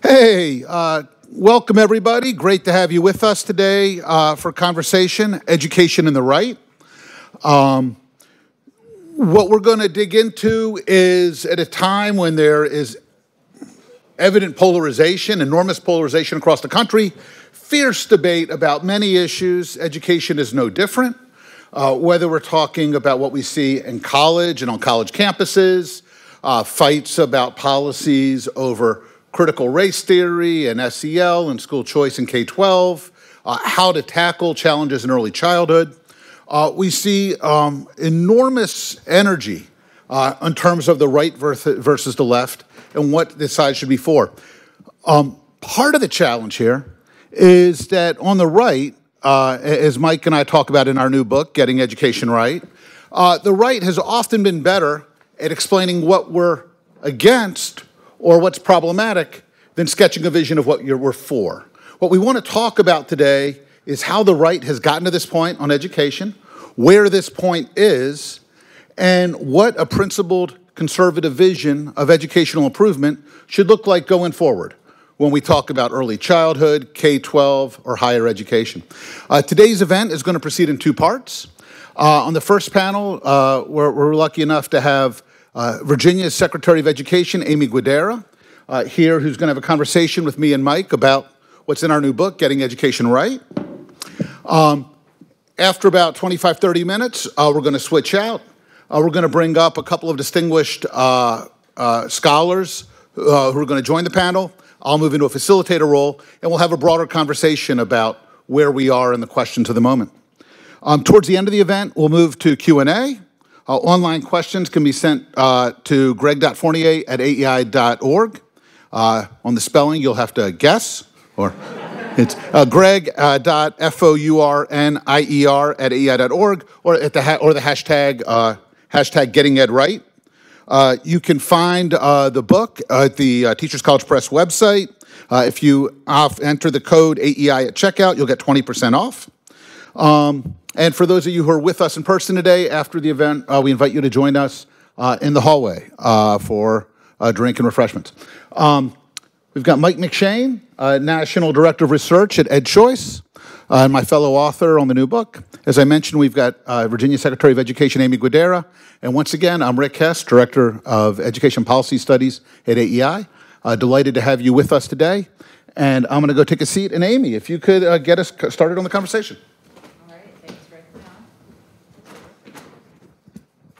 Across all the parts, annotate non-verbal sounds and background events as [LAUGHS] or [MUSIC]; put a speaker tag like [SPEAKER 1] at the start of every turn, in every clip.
[SPEAKER 1] Hey, uh, welcome everybody. Great to have you with us today uh, for conversation, education in the right. Um, what we're going to dig into is at a time when there is evident polarization, enormous polarization across the country, fierce debate about many issues. Education is no different. Uh, whether we're talking about what we see in college and on college campuses, uh, fights about policies over critical race theory and SEL and school choice in K 12, uh, how to tackle challenges in early childhood. Uh, we see um, enormous energy uh, in terms of the right versus the left and what the side should be for. Um, part of the challenge here is that on the right, uh, as Mike and I talk about in our new book, Getting Education Right, uh, the right has often been better at explaining what we're against or what's problematic than sketching a vision of what we're for. What we want to talk about today is how the right has gotten to this point on education, where this point is, and what a principled conservative vision of educational improvement should look like going forward when we talk about early childhood, K 12, or higher education. Uh, today's event is going to proceed in two parts. Uh, on the first panel, uh, we're, we're, lucky enough to have uh, Virginia's Secretary of Education, Aimee Guidera, uh, here, who's going to have a conversation with me and Mike about what's in our new book, Getting Education Right. Um, after about 25, 30 minutes, uh, we're going to switch out. we're going to bring up a couple of distinguished scholars who are going to join the panel. I'll move into a facilitator role, and we'll have a broader conversation about where we are in the questions of the moment. Um, towards the end of the event, we'll move to Q&A. Uh, online questions can be sent uh, to greg.fournier at aei.org. Uh, on the spelling, you'll have to guess, or it's uh, greg.fournier at aei.org, or, at the or the hashtag, uh, hashtag getting ed right. Uh, you can find uh, the book at the uh, Teachers College Press website. Uh, if you enter the code AEI at checkout, you'll get 20% off. Um, and for those of you who are with us in person today, after the event, uh, we invite you to join us in the hallway for a drink and refreshments. Um, we've got Mike McShane, National Director of Research at EdChoice uh, and my fellow author on the new book. As I mentioned, we've got uh, Virginia Secretary of Education Aimee Guidera. And once again, I'm Rick Hess, Director of Education Policy Studies at AEI. Uh, delighted to have you with us today. And I'm going to go take a seat. And Aimee, if you could uh, get us started on the conversation.
[SPEAKER 2] All right, thanks, Rick.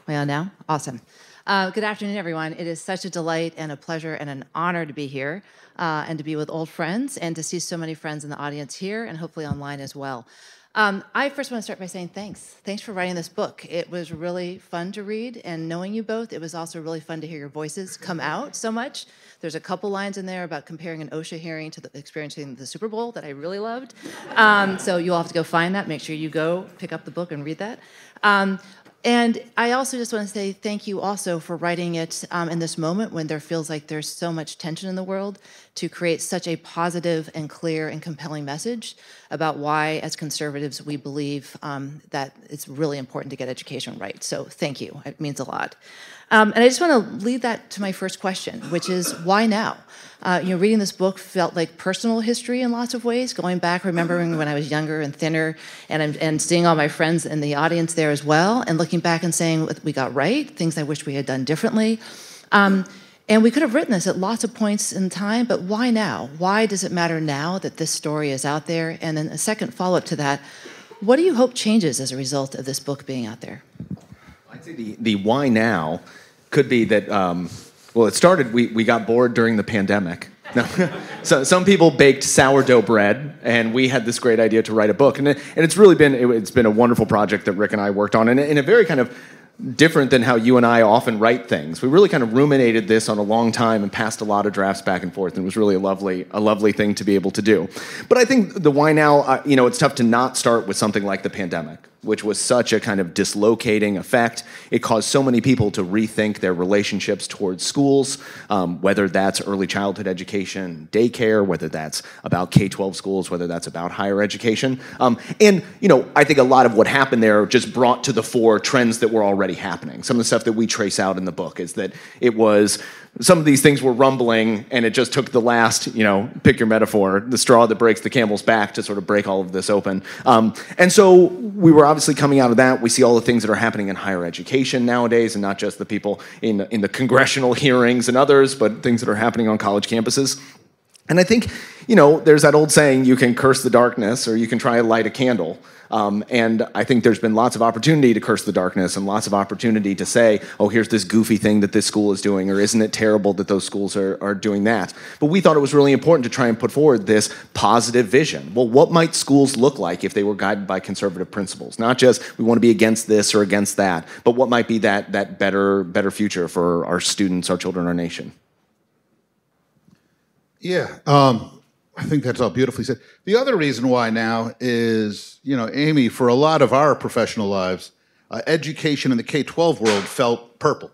[SPEAKER 2] We on now? Awesome. Uh, good afternoon, everyone. It is such a delight and a pleasure and an honor to be here uh, and to be with old friends and to see so many friends in the audience here and hopefully online as well. Um, I first want to start by saying thanks. Thanks for writing this book. It was really fun to read, and knowing you both, it was also really fun to hear your voices come out so much. There's a couple lines in there about comparing an OSHA hearing to the, experiencing the Super Bowl that I really loved. Um, so you'll have to go find that. Make sure you go pick up the book and read that. Um, and I also just want to say thank you also for writing it um, in this moment when there feels like there's so much tension in the world to create such a positive and clear and compelling message about why, as conservatives, we believe um, that it's really important to get education right. So thank you. It means a lot. Um, and I just want to lead that to my first question, which is why now? Uh, you know, reading this book felt like personal history in lots of ways. Going back, remembering when I was younger and thinner, and and seeing all my friends in the audience there as well, and looking back and saying what we got right, things I wish we had done differently. Um, and we could have written this at lots of points in time, but why now? Why does it matter now that this story is out there? And then a second follow up to that, what do you hope changes as a result of this book being out there?
[SPEAKER 3] I'd say the, the why now could be that um, well, it started, we, we got bored during the pandemic. [LAUGHS] So some people baked sourdough bread, and we had this great idea to write a book. And, it, and it's really been, it, has been a wonderful project that Rick and I worked on, and in a very kind of different than how you and I often write things. We really kind of ruminated this on a long time and passed a lot of drafts back and forth, and it was really a lovely, a lovely thing to be able to do. But I think the why now, uh, you know, it's tough to not start with something like the pandemic which was such a kind of dislocating effect. It caused so many people to rethink their relationships towards schools, um, whether that's early childhood education, daycare, whether that's about K 12 schools, whether that's about higher education. Um, and, you know, I think a lot of what happened there just brought to the fore trends that were already already happening. Some of the stuff that we trace out in the book is that it was some of these things were rumbling, and it just took the last, you know, pick your metaphor, the straw that breaks the camel's back to sort of break all of this open. Um, and so we were obviously coming out of that. We see all the things that are happening in higher education nowadays, and not just the people in, in the congressional [LAUGHS] hearings and others, but things that are happening on college campuses. And I think, you know, there's that old saying you can curse the darkness or you can try to light a candle. Um, and I think there's been lots of opportunity to curse the darkness and lots of opportunity to say, oh, here's this goofy thing that this school is doing, or isn't it terrible that those schools are, are doing that? But we thought it was really important to try and put forward this positive vision. Well, what might schools look like if they were guided by conservative principles? Not just we want to be against this or against that, but what might be that, that better, better future for our students, our children, our nation?
[SPEAKER 1] Yeah, um, I think that's all beautifully said. The other reason why now is, you know, Aimee, for a lot of our professional lives, uh, education in the K 12 world felt purple.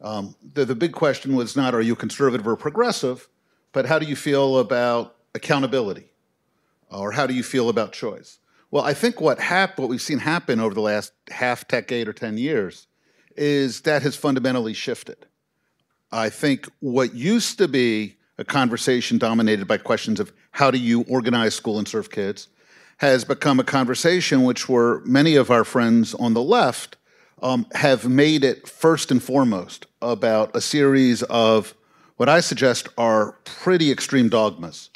[SPEAKER 1] Um, the, the big question was not are you conservative or progressive, but how do you feel about accountability? Or how do you feel about choice? Well, I think what, hap- what we've seen happen over the last half decade or 10 years is that has fundamentally shifted. I think what used to be a conversation dominated by questions of how do you organize school and serve kids, has become a conversation which where many of our friends on the left um, have made it first and foremost about a series of what I suggest are pretty extreme dogmas.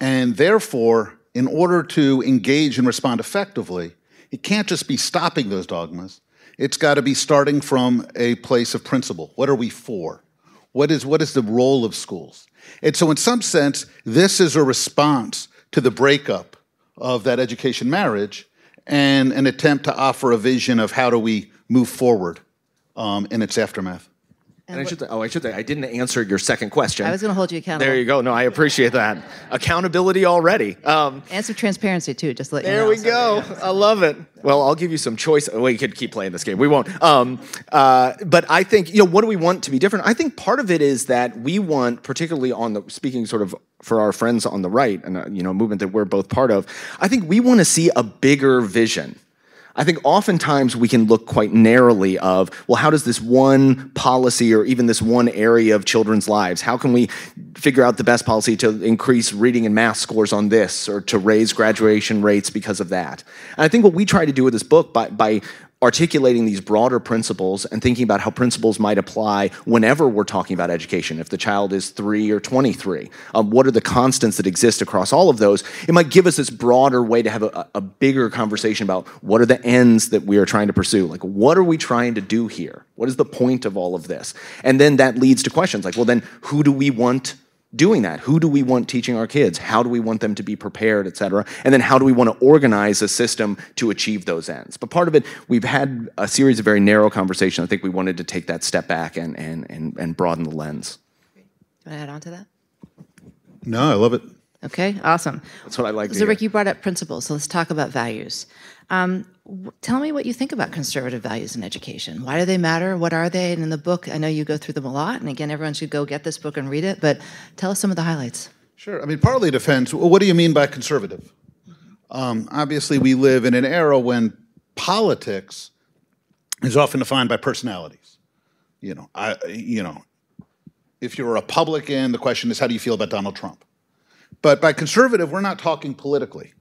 [SPEAKER 1] And therefore, in order to engage and respond effectively, it can't just be stopping those dogmas. It's got to be starting from a place of principle. What are we for? What is, what is the role of schools? And so, in some sense, this is a response to the breakup of that education marriage and an attempt to offer a vision of how do we move forward um, in its aftermath.
[SPEAKER 3] And, I should say, oh, I should say, I didn't answer your second question.
[SPEAKER 2] I was going to hold you accountable.
[SPEAKER 3] There you go. No, I appreciate that. Accountability already. Um,
[SPEAKER 2] and some transparency too. Just let
[SPEAKER 3] there
[SPEAKER 2] you
[SPEAKER 3] know. we go. I love it. Well, I'll give you some choice. Oh, we could keep playing this game. We won't. Um, uh, but I think you know what do we want to be different? I think part of it is that we want, particularly on the speaking sort of for our friends on the right, and uh, you know, movement that we're both part of. I think we want to see a bigger vision I think oftentimes we can look quite narrowly of, well, how does this one policy or even this one area of children's lives, how can we figure out the best policy to increase reading and math scores on this or to raise graduation rates because of that? And I think what we try to do with this book by, by articulating these broader principles and thinking about how principles might apply whenever we're talking about education. If the child is three or 23, um, what are the constants that exist across all of those? It might give us this broader way to have a, a bigger conversation about what are the ends that we are trying to pursue. Like, what are we trying to do here? What is the point of all of this? And then that leads to questions like, well, then who do we want doing that? Who do we want teaching our kids? How do we want them to be prepared, et cetera? And then how do we want to organize a system to achieve those ends? But part of it, we've had a series of very narrow conversations. I think we wanted to take that step back and, and, and, and broaden the lens.
[SPEAKER 2] Do you want to add on to that?
[SPEAKER 1] No, I love it.
[SPEAKER 2] Okay, awesome.
[SPEAKER 3] That's what I like.
[SPEAKER 2] So, Rick, you brought up principles, so let's talk about values. Um, tell me what you think about conservative values in education. Why do they matter? What are they? And in the book, I know you go through them a lot. And again, everyone should go get this book and read it. But tell us some of the highlights.
[SPEAKER 1] Sure. I mean, partly defense. What do you mean by conservative? Um, obviously, we live in an era when politics is often defined by personalities. You know, I, you know, if you're a Republican, the question is, how do you feel about Donald Trump? But by conservative, we're not talking politically.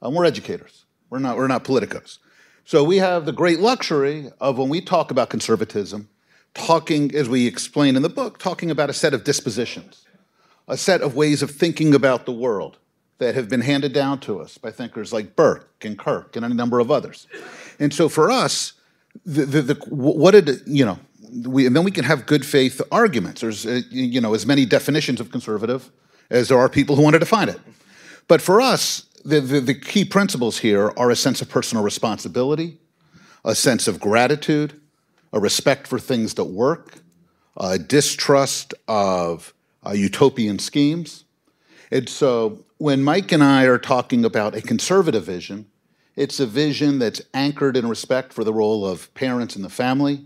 [SPEAKER 1] Um, we're educators. We're not, we're not politicos. So we have the great luxury of when we talk about conservatism, talking, as we explain in the book, talking about a set of dispositions, a set of ways of thinking about the world that have been handed down to us by thinkers like Burke and Kirk and a number of others. And so for us, the, the, the what did, you know, we, and then we can have good faith arguments. There's, uh, you know, as many definitions of conservative as there are people who want to define it. But for us, the, the, the, key principles here are a sense of personal responsibility, a sense of gratitude, a respect for things that work, a distrust of uh, utopian schemes. And so when Mike and I are talking about a conservative vision, it's a vision that's anchored in respect for the role of parents in the family,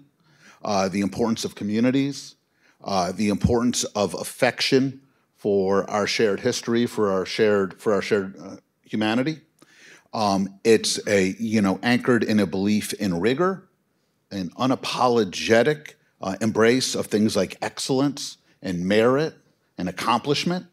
[SPEAKER 1] uh, the importance of communities, uh, the importance of affection for our shared history, for our shared, for our shared uh, humanity. Um, it's a you know anchored in a belief in rigor, an unapologetic uh, embrace of things like excellence and merit and accomplishment.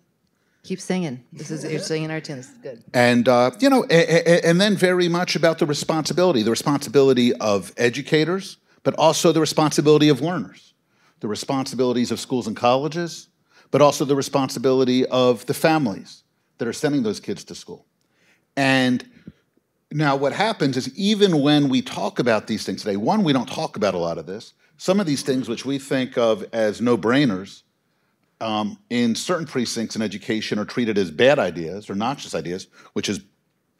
[SPEAKER 2] Keep singing. This is you're singing our tune. This is good.
[SPEAKER 1] And uh, you know, a, a, and then very much about the responsibility, the responsibility of educators, but also the responsibility of learners, the responsibilities of schools and colleges, but also the responsibility of the families that are sending those kids to school. And now, what happens is even when we talk about these things today, one, we don't talk about a lot of this. Some of these things, which we think of as no brainers, um, in certain precincts in education are treated as bad ideas or noxious ideas, which is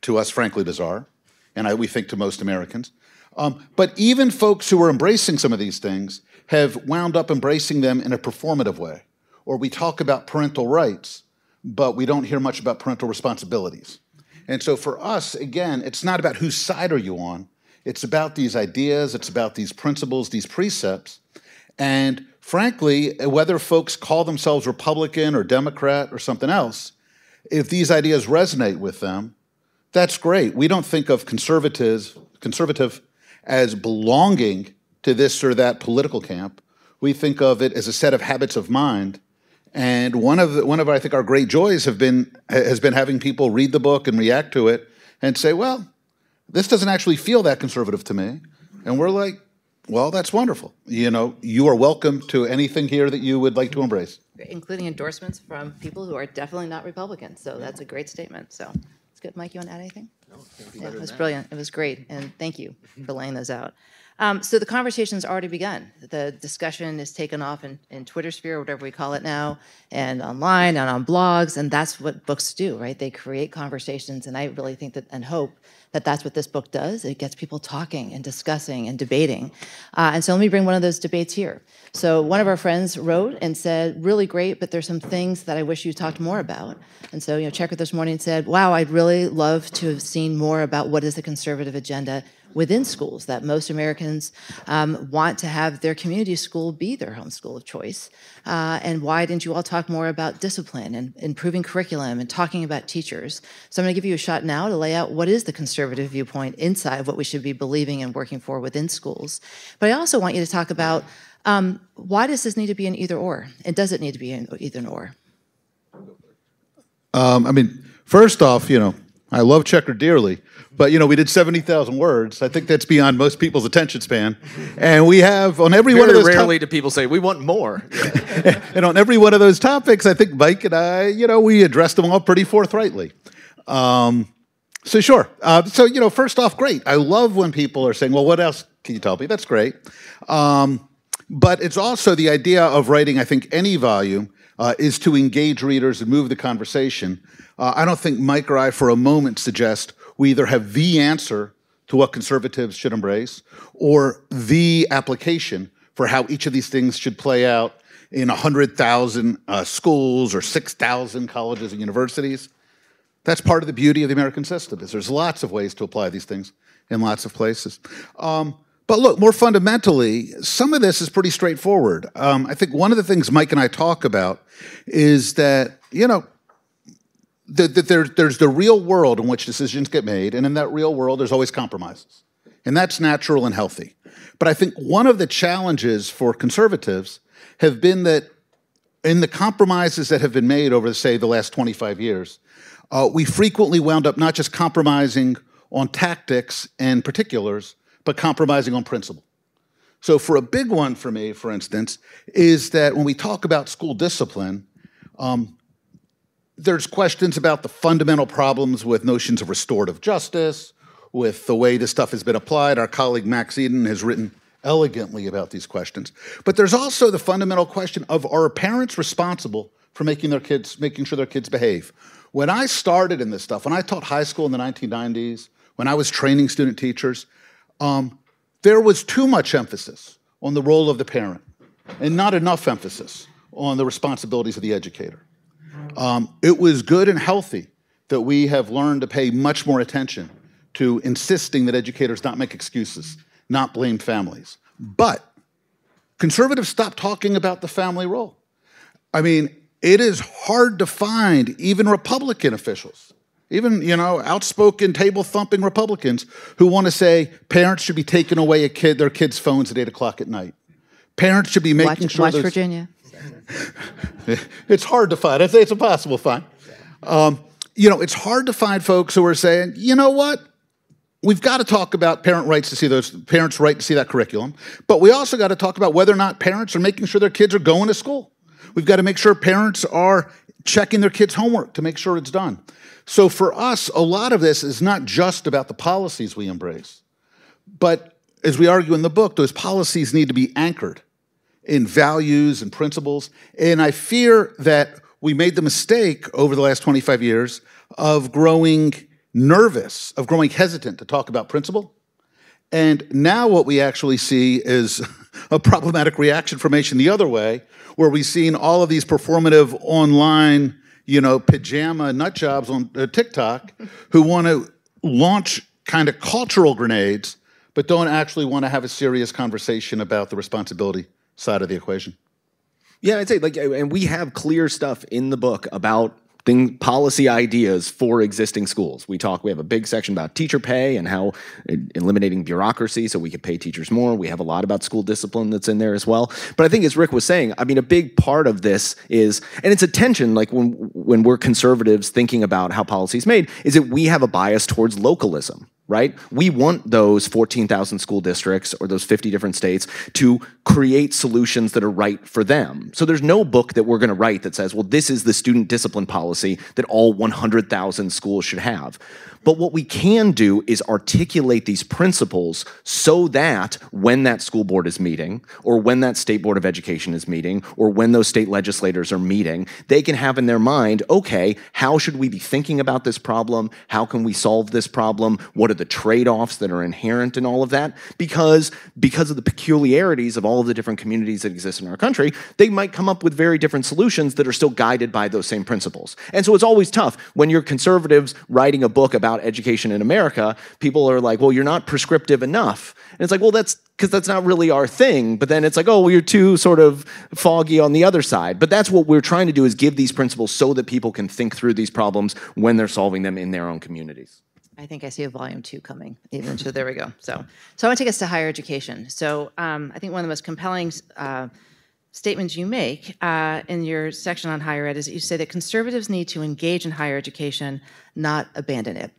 [SPEAKER 1] to us, frankly, bizarre, and I, we think to most Americans. Um, but even folks who are embracing some of these things have wound up embracing them in a performative way. Or we talk about parental rights, but we don't hear much about parental responsibilities. And so for us, again, it's not about whose side are you on. It's about these ideas, it's about these principles, these precepts. And frankly, whether folks call themselves Republican or Democrat or something else, if these ideas resonate with them, that's great. We don't think of conservatives, conservative as belonging to this or that political camp. We think of it as a set of habits of mind and one of the, one of I think our great joys have been has been having people read the book and react to it and say, "Well, this doesn't actually feel that conservative to me." And we're like, "Well, that's wonderful. You know, you are welcome to anything here that you would like to embrace."
[SPEAKER 2] Including endorsements from people who are definitely not Republicans. So that's a great statement. So it's good. Mike, you want to add anything? No, yeah, it was brilliant. It was great, and thank you for laying those out. Um, so the conversation's already begun. The discussion is taken off in, in Twitter sphere, whatever we call it now, and online and on blogs, and that's what books do, right? They create conversations, and I really think that and hope that that's what this book does. It gets people talking and discussing and debating. Uh, and so let me bring one of those debates here. So one of our friends wrote and said, really great, but there's some things that I wish you talked more about. And so, you know, Checker this morning said, wow, I'd really love to have seen more about what is the conservative agenda within schools that most Americans um, want to have their community school be their home school of choice. Uh, and why didn't you all talk more about discipline and improving curriculum and talking about teachers? So I'm going to give you a shot now to lay out what is the conservative viewpoint inside of what we should be believing and working for within schools. But I also want you to talk about um, why does this need to be an either or? And does it need to be an either or?
[SPEAKER 1] Um, I mean, first off, you know, I love Checker dearly, but you know, we did 70,000 words. I think that's beyond most people's attention span. And we have on every
[SPEAKER 3] Very
[SPEAKER 1] one of those
[SPEAKER 3] rarely do people say we want more. [LAUGHS]
[SPEAKER 1] and on every one of those topics, I think Mike and I, you know, we addressed them all pretty forthrightly. Um, so sure. Uh, so you know, first off, great. I love when people are saying, "Well, what else can you tell me?" That's great. Um, but it's also the idea of writing. I think any volume uh, is to engage readers and move the conversation. Uh, I don't think Mike or I, for a moment, suggest we either have the answer to what conservatives should embrace or the application for how each of these things should play out in 100,000 uh, schools or 6,000 colleges and universities. That's part of the beauty of the American system is there's lots of ways to apply these things in lots of places. Um, but look, more fundamentally, some of this is pretty straightforward. Um, I think one of the things Mike and I talk about is that, you know, that, that there, there's the real world in which decisions get made, and in that real world, there's always compromises. And that's natural and healthy. But I think one of the challenges for conservatives have been that in the compromises that have been made over, say, the last 25 years, uh, we frequently wound up not just compromising on tactics and particulars, but compromising on principle. So, for a big one for me, for instance, is that when we talk about school discipline, um, there's questions about the fundamental problems with notions of restorative justice, with the way this stuff has been applied. Our colleague Max Eden has written elegantly about these questions. But there's also the fundamental question of are parents responsible for making their kids, making sure their kids behave? When I started in this stuff, when I taught high school in the 1990s, when I was training student teachers, um, there was too much emphasis on the role of the parent and not enough emphasis on the responsibilities of the educator. Um, it was good and healthy that we have learned to pay much more attention to insisting that educators not make excuses, not blame families. But conservatives stopped talking about the family role. I mean, it is hard to find even Republican officials even you know outspoken table thumping Republicans who want to say parents should be taking away a kid their kids' phones at eight o'clock at night. Parents should be making
[SPEAKER 2] watch,
[SPEAKER 1] sure.
[SPEAKER 2] Watch Virginia. [LAUGHS]
[SPEAKER 1] it's hard to find. I think it's impossible to find. Um, you know, it's hard to find folks who are saying, you know what? We've got to talk about parent rights to see those parents' right to see that curriculum, but we also got to talk about whether or not parents are making sure their kids are going to school. We've got to make sure parents are checking their kids' homework to make sure it's done. So for us, a lot of this is not just about the policies we embrace, but as we argue in the book, those policies need to be anchored in values and principles. And I fear that we made the mistake over the last 25 years of growing nervous, of growing hesitant to talk about principle. And now what we actually see is [LAUGHS] a problematic reaction formation the other way, where we've seen all of these performative online, you know, pajama nut jobs on uh, TikTok who want to launch kind of cultural grenades, but don't actually want to have a serious conversation about the responsibility side of the equation.
[SPEAKER 3] Yeah, I'd say like, and we have clear stuff in the book about thing policy ideas for existing schools. We talk. We have a big section about teacher pay and how eliminating bureaucracy so we could pay teachers more. We have a lot about school discipline that's in there as well. But I think, as Rick was saying, I mean, a big part of this is, and it's a tension. Like when when we're conservatives thinking about how policy is made, is that we have a bias towards localism right? We want those 14,000 school districts or those 50 different states to create solutions that are right for them. So there's no book that we're going to write that says, well, this is the student discipline policy that all 100,000 schools should have. But what we can do is articulate these principles so that when that school board is meeting, or when that state board of education is meeting, or when those state legislators are meeting, they can have in their mind, okay, how should we be thinking about this problem? How can we solve this problem? What are the trade-offs that are inherent in all of that? Because because of the peculiarities of all of the different communities that exist in our country, they might come up with very different solutions that are still guided by those same principles. And so it's always tough when you're conservatives writing a book about education in America, people are like, well, you're not prescriptive enough. And it's like, well, that's because that's not really our thing. But then it's like, oh, well, you're too sort of foggy on the other side. But that's what we're trying to do is give these principles so that people can think through these problems when they're solving them in their own communities.
[SPEAKER 2] I think I see a volume two coming. Even so, there we go. So, so I want to take us to higher education. So, um, I think one of the most compelling uh, statements you make uh, in your section on higher ed is that you say that conservatives need to engage in higher education, not abandon it.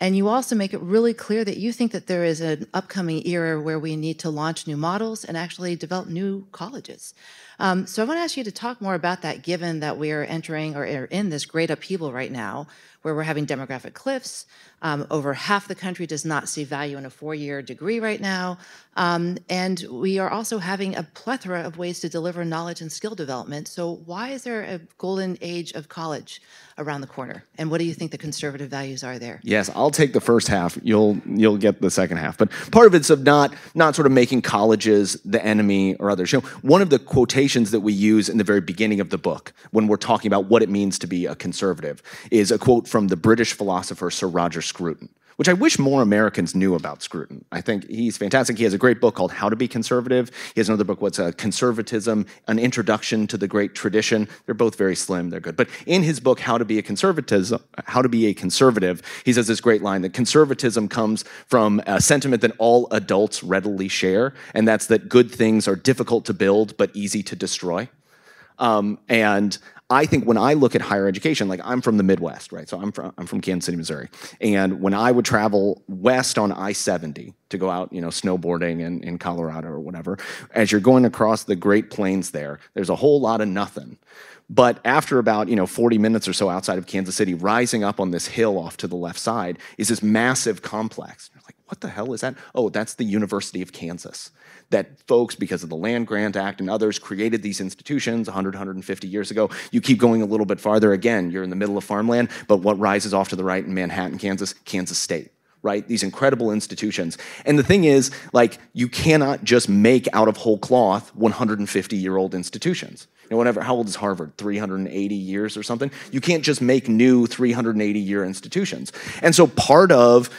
[SPEAKER 2] And you also make it really clear that you think that there is an upcoming era where we need to launch new models and actually develop new colleges. Um, so I want to ask you to talk more about that, given that we are entering or are in this great upheaval right now, where we're having demographic cliffs. Um, over half the country does not see value in a four-year degree right now. Um, and we are also having a plethora of ways to deliver knowledge and skill development. So why is there a golden age of college around the corner? And what do you think the conservative values are there?
[SPEAKER 3] Yes, I'll take the first half. You'll you'll get the second half. But part of it's of not not sort of making colleges the enemy or others. You know, one of the quotations that we use in the very beginning of the book when we're talking about what it means to be a conservative is a quote from the British philosopher Sir Roger Scruton which I wish more Americans knew about Scruton. I think he's fantastic. He has a great book called How to Be Conservative. He has another book, what's a Conservatism, an introduction to the great tradition. They're both very slim, they're good. But in his book, How to Be a Conservatism, How to Be a Conservative, he says this great line that conservatism comes from a sentiment that all adults readily share, and that's that good things are difficult to build but easy to destroy. Um, and I think when I look at higher education, like I'm from the Midwest, right? So I'm from I'm from Kansas City, Missouri, and when I would travel west on I-70 to go out, you know, snowboarding in, in Colorado or whatever, as you're going across the Great Plains there, there's a whole lot of nothing. But after about you know 40 minutes or so outside of Kansas City, rising up on this hill off to the left side is this massive complex. You're like, what the hell is that? Oh, that's the University of Kansas that folks, because of the Land Grant Act and others, created these institutions 100, 150 years ago. You keep going a little bit farther, again, you're in the middle of farmland, but what rises off to the right in Manhattan, Kansas? Kansas State right? These incredible institutions. And the thing is, like, you cannot just make out of whole cloth 150 year old institutions. You know, whatever. How old is Harvard? 380 years or something. You can't just make new 380 year institutions. And so part of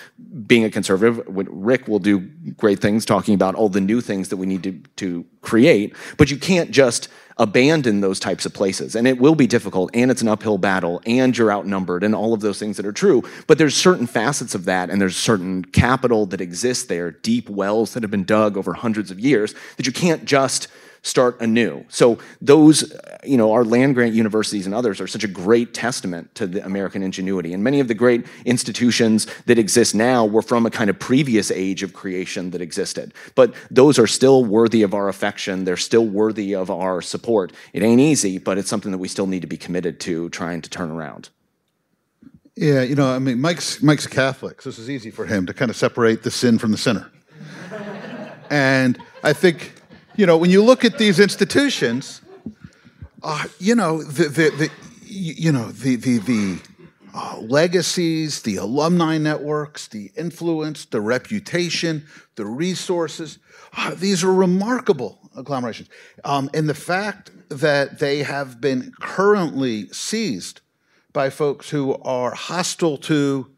[SPEAKER 3] being a conservative, Rick will do great things talking about all the new things that we need to, to create, but you can't just abandon those types of places. And it will be difficult, and it's an uphill battle, and you're outnumbered, and all of those things that are true. But there's certain facets of that, and there's certain capital that exists there, deep wells that have been dug over hundreds of years, that you can't just start anew. So those, you know, our land grant universities and others are such a great testament to the American ingenuity. And many of the great institutions that exist now were from a kind of previous age of creation that existed. But those are still worthy of our affection. They're still worthy of our support. It ain't easy, but it's something that we still need to be committed to trying to turn around.
[SPEAKER 1] Yeah, you know, I mean, Mike's Mike's Catholic, so this is easy for him to kind of separate the sin from the sinner. [LAUGHS] and I think you know, when you look at these institutions, uh, you know, the, the, the, you know, the, the, the uh, legacies, the alumni networks, the influence, the reputation, the resources, uh, these are remarkable agglomerations. Um, and the fact that they have been currently seized by folks who are hostile to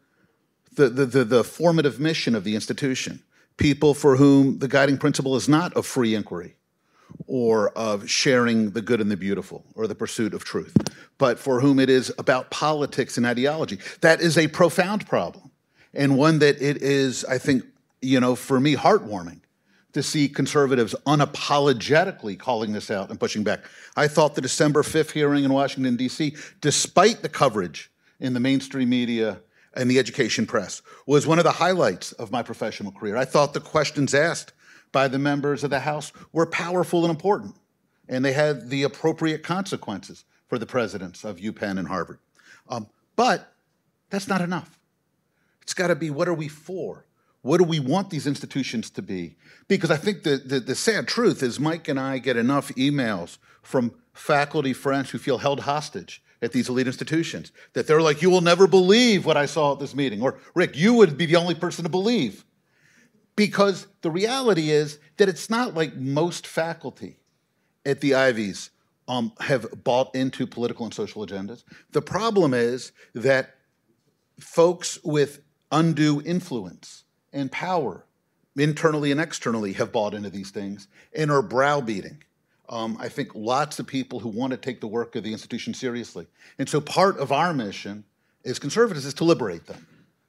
[SPEAKER 1] the, the, the, the formative mission of the institution people for whom the guiding principle is not of free inquiry or of sharing the good and the beautiful or the pursuit of truth, but for whom it is about politics and ideology. That is a profound problem and one that it is, I think, you know, for me, heartwarming to see conservatives unapologetically calling this out and pushing back. I thought the December 5th hearing in Washington, D.C., despite the coverage in the mainstream media and the education press was one of the highlights of my professional career. I thought the questions asked by the members of the House were powerful and important, and they had the appropriate consequences for the presidents of UPenn and Harvard. Um, but that's not enough. It's got to be what are we for? What do we want these institutions to be? Because I think the, the, the sad truth is Mike and I get enough emails from faculty friends who feel held hostage at these elite institutions. That they're like, you will never believe what I saw at this meeting. Or, Rick, you would be the only person to believe. Because the reality is that it's not like most faculty at the Ivies um, have bought into political and social agendas. The problem is that folks with undue influence and power, internally and externally, have bought into these things and are browbeating um, I think, lots of people who want to take the work of the institution seriously. And so part of our mission as conservatives is to liberate them,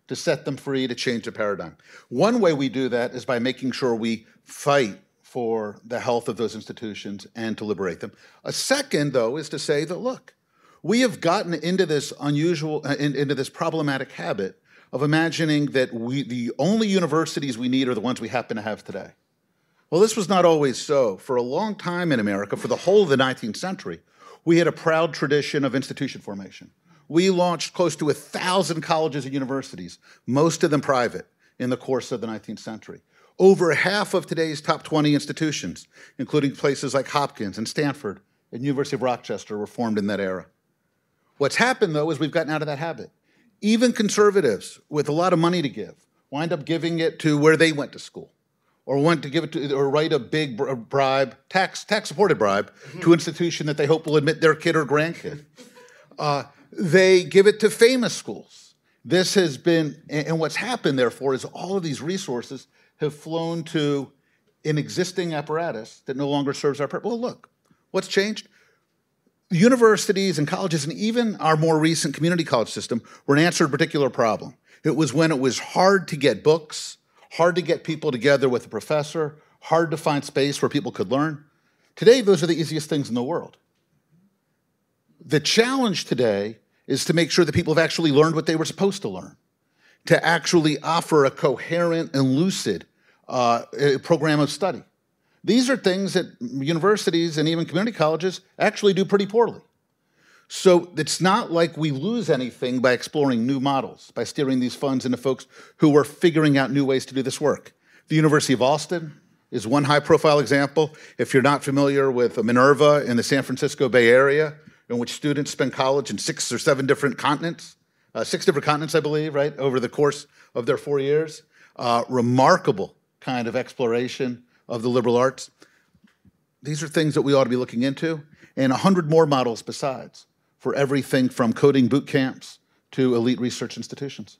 [SPEAKER 1] to set them free, to change the paradigm. One way we do that is by making sure we fight for the health of those institutions and to liberate them. A second, though, is to say that, look, we have gotten into this unusual, uh, in, into this problematic habit of imagining that we, the only universities we need are the ones we happen to have today. Well, this was not always so. For a long time in America, for the whole of the 19th century, we had a proud tradition of institution formation. We launched close to a thousand colleges and universities, most of them private, in the course of the 19th century. Over half of today's top 20 institutions, including places like Hopkins and Stanford and University of Rochester, were formed in that era. What's happened, though, is we've gotten out of that habit. Even conservatives with a lot of money to give wind up giving it to where they went to school or want to give it to or write a big bribe, tax tax supported bribe mm-hmm. to an institution that they hope will admit their kid or grandkid. Uh, they give it to famous schools. This has been, and what's happened, therefore, is all of these resources have flown to an existing apparatus that no longer serves our purpose. Well, look, what's changed? Universities and colleges, and even our more recent community college system, were an answer to a particular problem. It was when it was hard to get books, hard to get people together with a professor, hard to find space where people could learn. Today, those are the easiest things in the world. The challenge today is to make sure that people have actually learned what they were supposed to learn, to actually offer a coherent and lucid uh, program of study. These are things that universities and even community colleges actually do pretty poorly. So it's not like we lose anything by exploring new models, by steering these funds into folks who are figuring out new ways to do this work. The University of Austin is one high profile example. If you're not familiar with Minerva in the San Francisco Bay Area, in which students spend college in six or seven different continents, uh, six different continents, I believe, right, over the course of their four years. Uh, remarkable kind of exploration of the liberal arts. These are things that we ought to be looking into. and 100 more models besides for everything from coding boot camps to elite research institutions.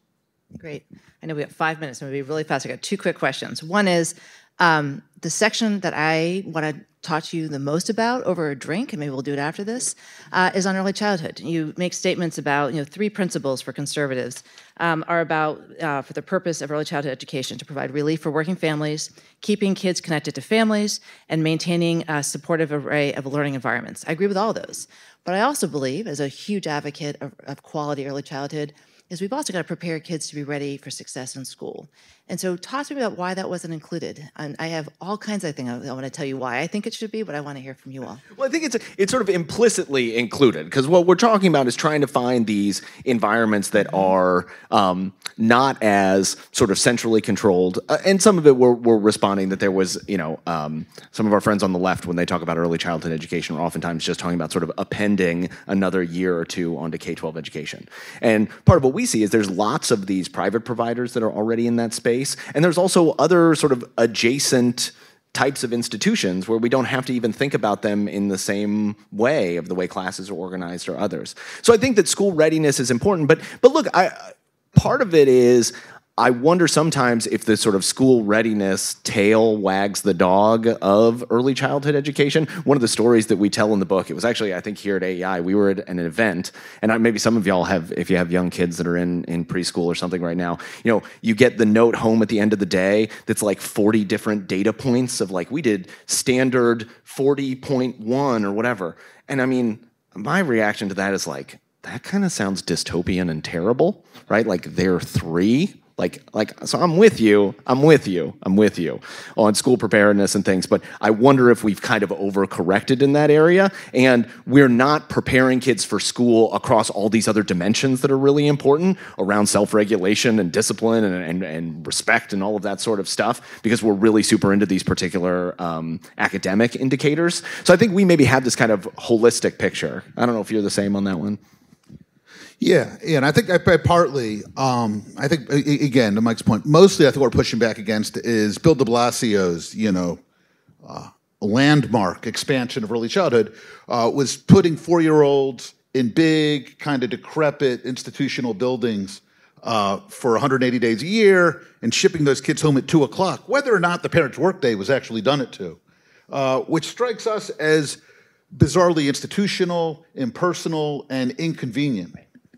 [SPEAKER 2] Great. I know we have five minutes. I'm going be really fast. I got two quick questions. One is um, the section that I want to talk to you the most about over a drink, and maybe we'll do it after this, uh, is on early childhood. You make statements about, you know, three principles for conservatives um, are about, uh, for the purpose of early childhood education, to provide relief for working families, keeping kids connected to families, and maintaining a supportive array of learning environments. I agree with all those. But I also believe, as a huge advocate of, of quality early childhood, is we've also got to prepare kids to be ready for success in school. And so talk to me about why that wasn't included. And I have all kinds of things I, want to tell you why I think it should be, but I want to hear from you all.
[SPEAKER 3] Well, I think it's it's sort of implicitly included because what we're talking about is trying to find these environments that mm-hmm. are um, not as sort of centrally controlled. Uh, and some of it we're, we're, responding that there was, you know, um, some of our friends on the left when they talk about early childhood education are oftentimes just talking about sort of appending another year or two onto K-12 education. And part of what we see is there's lots of these private providers that are already in that space space. And there's also other sort of adjacent types of institutions where we don't have to even think about them in the same way of the way classes are organized or others. So I think that school readiness is important, but but look, I part of it is I wonder sometimes if the sort of school readiness tail wags the dog of early childhood education. One of the stories that we tell in the book, it was actually, I think, here at AEI, we were at an event, and maybe some of y'all have, if you have young kids that are in, in preschool or something right now, you know, you get the note home at the end of the day that's like 40 different data points of like, we did standard 40.1 or whatever. And I mean, my reaction to that is like, that kind of sounds dystopian and terrible, right? Like they're three like, like, so I'm with you. I'm with you. I'm with you on school preparedness and things. But I wonder if we've kind of overcorrected in that area, and we're not preparing kids for school across all these other dimensions that are really important around self-regulation and discipline and, and, and respect and all of that sort of stuff because we're really super into these particular um, academic indicators. So I think we maybe have this kind of holistic picture. I don't know if you're the same on that one.
[SPEAKER 1] Yeah, yeah, and I think I, I partly, um, I think again to Mike's point, mostly I think what we're pushing back against is Bill De Blasio's, you know, uh, landmark expansion of early childhood uh, was putting four-year-olds in big, kind of decrepit institutional buildings uh, for 180 days a year and shipping those kids home at two o'clock, whether or not the parents' workday was actually done at two, uh, which strikes us as bizarrely institutional, impersonal, and inconvenient.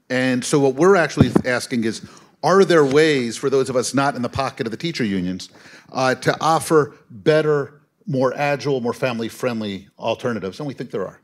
[SPEAKER 1] And so what we're actually asking is, are there ways for those of us not in the pocket of the teacher unions uh, to offer better, more agile, more family-friendly alternatives? And we think there are.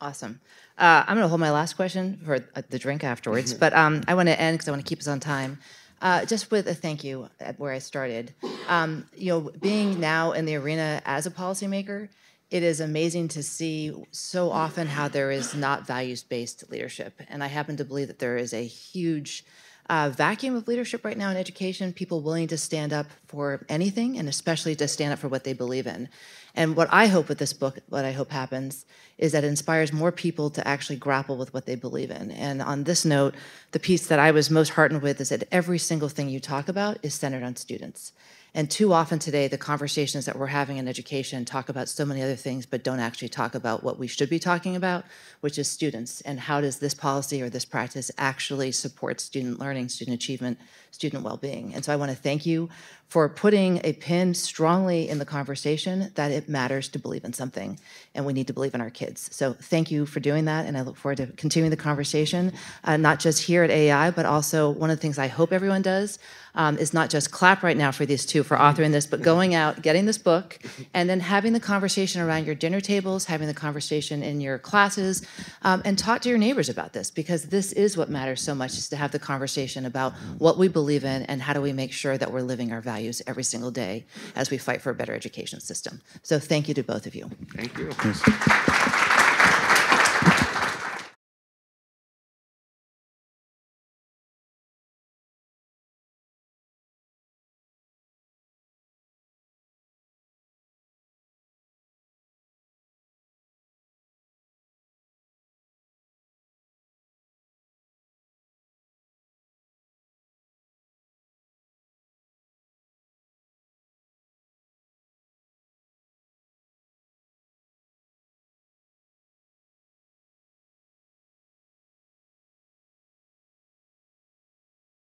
[SPEAKER 2] Awesome. Uh, I'm going to hold my last question for uh, the drink afterwards, [LAUGHS] but um, I want to end because I want to keep us on time. Uh, just with a thank you at where I started. Um, you know, being now in the arena as a policymaker, it is amazing to see so often how there is not values based leadership. And I happen to believe that there is a huge uh, vacuum of leadership right now in education, people willing to stand up for anything and especially to stand up for what they believe in. And what I hope with this book, what I hope happens, is that it inspires more people to actually grapple with what they believe in. And on this note, the piece that I was most heartened with is that every single thing you talk about is centered on students. And too often today, the conversations that we're having in education talk about so many other things, but don't actually talk about what we should be talking about, which is students. And how does this policy or this practice actually support student learning, student achievement, student well being? And so I want to thank you for putting a pin strongly in the conversation that it matters to believe in something and we need to believe in our kids. So thank you for doing that and I look forward to continuing the conversation, uh, not just here at AEI, but also one of the things I hope everyone does um, is not just clap right now for these two for authoring this, but going out, getting this book, and then having the conversation around your dinner tables, having the conversation in your classes, um, and talk to your neighbors about this because this is what matters so much is to have the conversation about what we believe in and how do we make sure that we're living our values every single day as we fight for a better education system. So thank you to both of you.
[SPEAKER 3] Thank you.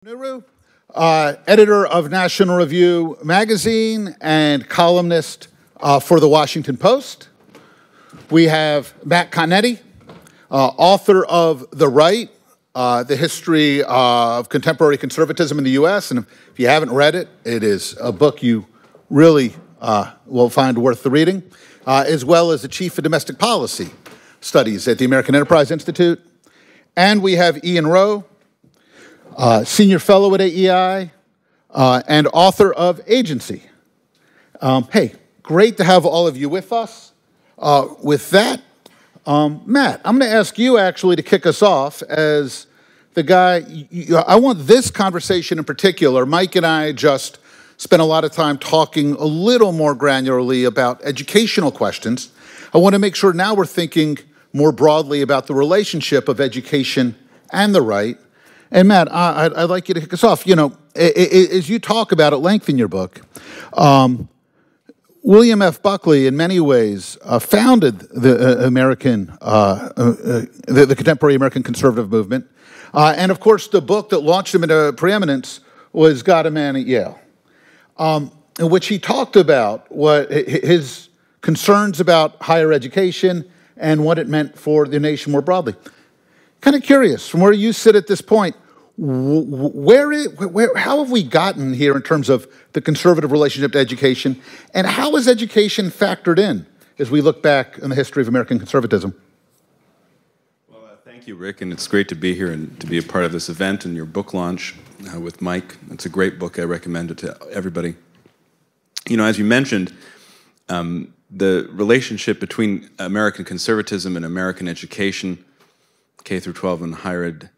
[SPEAKER 1] Nuru, uh, editor of National Review magazine and columnist uh, for the Washington Post. We have Matt Continetti, uh, author of The Right, uh, The History of Contemporary Conservatism in the U.S. And if you haven't read it, it is a book you really uh, will find worth the reading, uh, as well as the Chief of Domestic Policy Studies at the American Enterprise Institute. And we have Ian Rowe, uh, Senior Fellow at AEI, uh, and author of Agency. Um, hey, great to have all of you with us. Uh, with that, um, Matt, I'm going to ask you actually to kick us off as the guy. You, I want this conversation in particular. Mike and I just spent a lot of time talking a little more granularly about educational questions. I want to make sure now we're thinking more broadly about the relationship of education and the right. And Matt, I, would like you to kick us off. You know, as you talk about at length in your book, um, William F. Buckley, in many ways, uh, founded the uh, American, uh, uh, uh the, the, contemporary American conservative movement. Uh, and of course, the book that launched him into preeminence was God and Man at Yale, um, in which he talked about what his concerns about higher education and what it meant for the nation more broadly. Kind of curious, from where you sit at this point, where, is, where, how have we gotten here in terms of the conservative relationship to education, and how is education factored in as we look back in the history of American conservatism?
[SPEAKER 4] Well, uh, thank you, Rick, and it's great to be here and to be a part of this event and your book launch uh, with Mike. It's a great book. I recommend it to everybody. You know, as you mentioned, um, the relationship between American conservatism and American education, K through 12 and higher ed,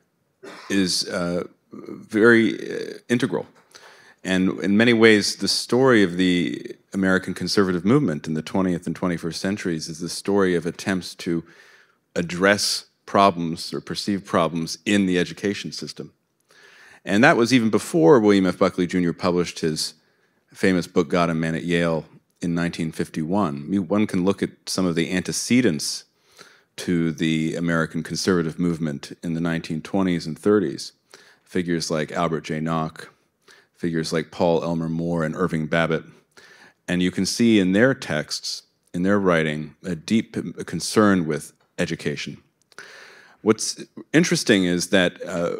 [SPEAKER 4] is uh, very uh, integral. And in many ways, the story of the American conservative movement in the 20th and 21st centuries is the story of attempts to address problems or perceived problems in the education system. And that was even before William F. Buckley Jr. published his famous book, God and Man at Yale, in 1951. One can look at some of the antecedents to the American conservative movement in the 1920s and 30s. Figures like Albert J. Nock, figures like Paul Elmer More and Irving Babbitt. And you can see in their texts, in their writing, a deep concern with education. What's interesting is that uh,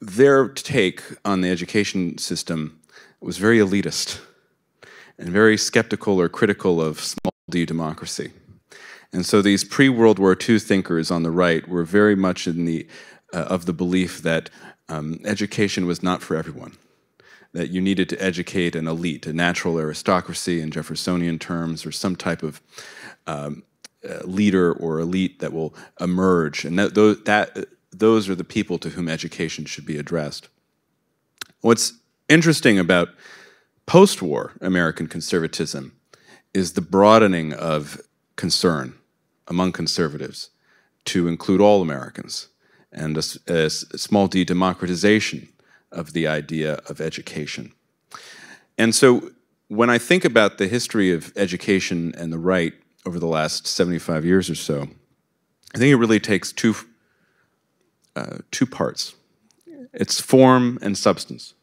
[SPEAKER 4] their take on the education system was very elitist and very skeptical or critical of small d democracy. And so these pre-World War II thinkers on the right were very much in the uh, of the belief that um, education was not for everyone, that you needed to educate an elite, a natural aristocracy in Jeffersonian terms, or some type of um, uh, leader or elite that will emerge, and that, that those are the people to whom education should be addressed. What's interesting about post-war American conservatism is the broadening of concern among conservatives to include all Americans and a, a small d democratization of the idea of education. And so when I think about the history of education and the right over the last 75 years or so, I think it really takes two, uh, two parts. It's form and substance.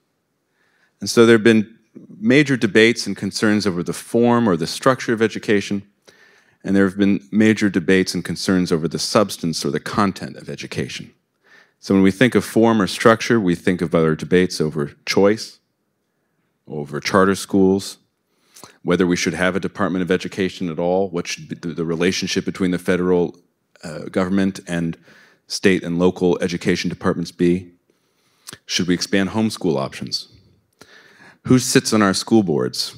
[SPEAKER 4] And so there have been major debates and concerns over the form or the structure of education, and there have been major debates and concerns over the substance or the content of education. So when we think of form or structure, we think of other debates over choice, over charter schools, whether we should have a Department of Education at all, what should be the relationship between the federal uh, government and state and local education departments be? Should we expand homeschool options? Who sits on our school boards?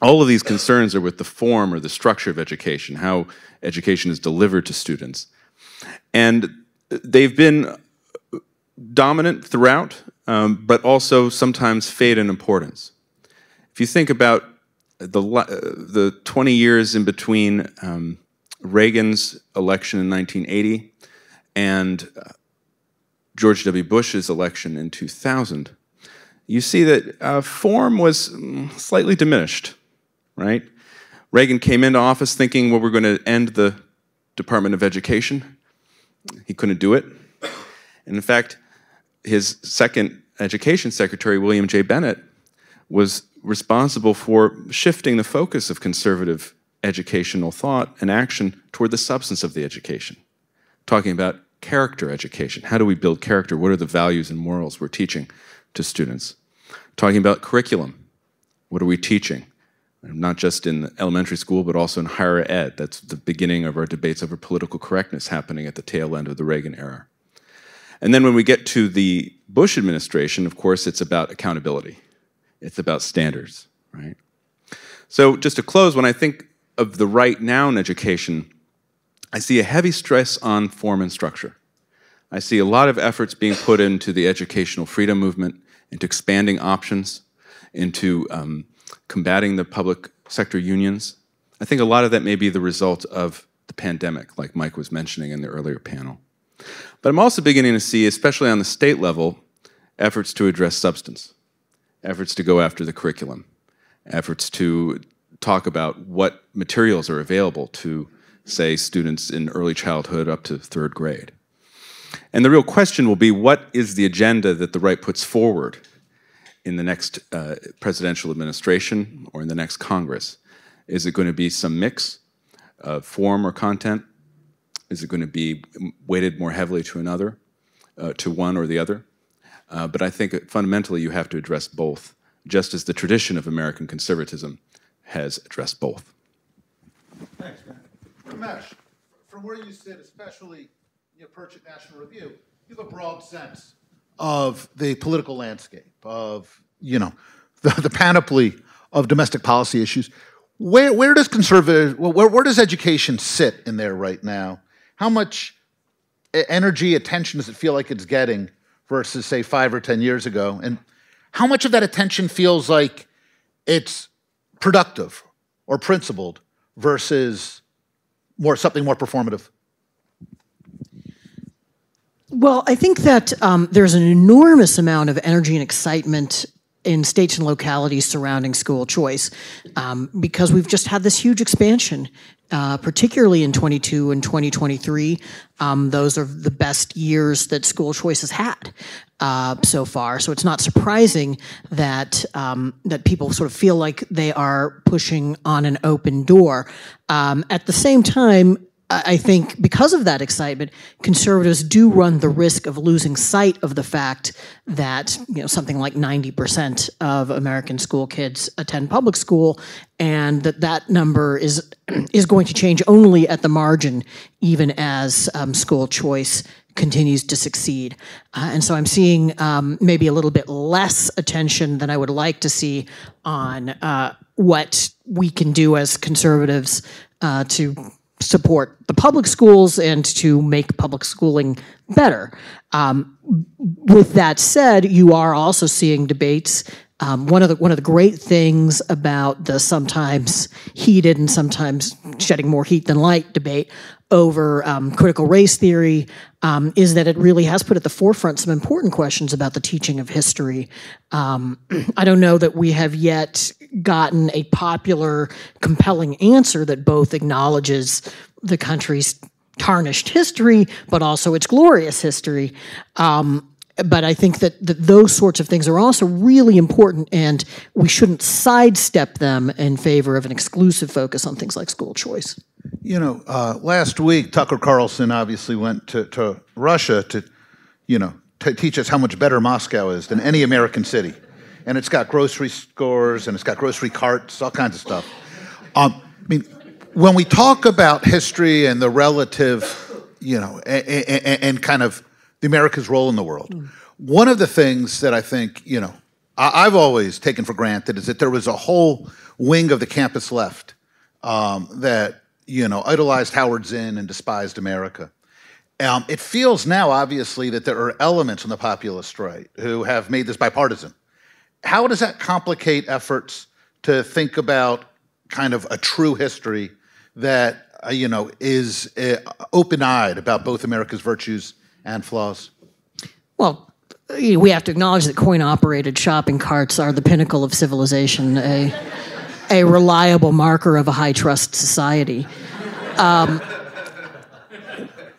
[SPEAKER 4] All of these concerns are with the form or the structure of education, how education is delivered to students. And they've been dominant throughout, um, but also sometimes fade in importance. If you think about the, uh, the 20 years in between um, Reagan's election in 1980 and uh, George W. Bush's election in 2000, you see that uh, form was mm, slightly diminished right? Reagan came into office thinking, well, we're going to end the Department of Education. He couldn't do it. And in fact, his second Education Secretary William J. Bennett was responsible for shifting the focus of conservative educational thought and action toward the substance of the education, talking about character education. How do we build character? What are the values and morals we're teaching to students? Talking about curriculum. What are we teaching? Not just in elementary school, but also in higher ed. That's the beginning of our debates over political correctness happening at the tail end of the Reagan era. And then when we get to the Bush administration, of course, it's about accountability. It's about standards, right? So just to close, when I think of the right now in education, I see a heavy stress on form and structure. I see a lot of efforts being put into the educational freedom movement, into expanding options, into um, combating the public sector unions. I think a lot of that may be the result of the pandemic, like Mike was mentioning in the earlier panel. But I'm also beginning to see, especially on the state level, efforts to address substance, efforts to go after the curriculum, efforts to talk about what materials are available to say, students in early childhood up to third grade. And the real question will be what is the agenda that the right puts forward in the next uh, presidential administration or in the next Congress? Is it going to be some mix of form or content? Is it going to be weighted more heavily to another, uh, to one or the other? Uh, but I think fundamentally you have to address both, just as the tradition of American conservatism has addressed both.
[SPEAKER 1] Thanks, man. Ramesh, from where you sit, especially you know, perch at National Review, you have a broad sense of the political landscape, of you know, [LAUGHS] the, the panoply of domestic policy issues. Where where does conservative where, where does education sit in there right now? How much energy, attention does it feel like it's getting versus say five or ten years ago? And how much of that attention feels like it's productive or principled versus more something more performative?
[SPEAKER 5] Well, I think that um, there's an enormous amount of energy and excitement in states and localities surrounding school choice um, because we've just had this huge expansion, uh, particularly in 22 and 2023. Um, those are the best years that school choice has had uh, so far. So it's not surprising that um, that people sort of feel like they are pushing on an open door. Um, at the same time, I think because of that excitement, conservatives do run the risk of losing sight of the fact that you know something like ninety percent of American school kids attend public school, and that that number is [CLEARS THROAT] is going to change only at the margin, even as um, school choice continues to succeed. Uh, and so I'm seeing um, maybe a little bit less attention than I would like to see on uh, what we can do as conservatives uh, to support the public schools and to make public schooling better. Um, with that said, you are also seeing debates. Um, one of the one of the great things about the sometimes heated and sometimes shedding more heat than light debate over um, critical race theory um, is that it really has put at the forefront some important questions about the teaching of history. Um, [CLEARS THROAT] I don't know that we have yet gotten a popular, compelling answer that both acknowledges the country's tarnished history, but also its glorious history. Um, but I think that, that those sorts of things are also really important, and we shouldn't sidestep them in favor of an exclusive focus on things like school choice.
[SPEAKER 1] You know, uh, last week Tucker Carlson obviously went to, to Russia to, you know, to teach us how much better Moscow is than any American city, and it's got grocery stores and it's got grocery carts, all kinds of stuff. Um, I mean, when we talk about history and the relative, you know, and, and kind of the America's role in the world, mm. one of the things that I think, you know, I've always taken for granted is that there was a whole wing of the campus left um, that, you know, idolized Howard Zinn and despised America. Um, it feels now, obviously, that there are elements on the populist right who have made this bipartisan. How does that complicate efforts to think about kind of a true history that uh, you know is uh, open-eyed about both America's virtues and flaws?
[SPEAKER 5] Well, we have to acknowledge that coin-operated shopping carts are the pinnacle of civilization, a a reliable marker of a high-trust society. Um,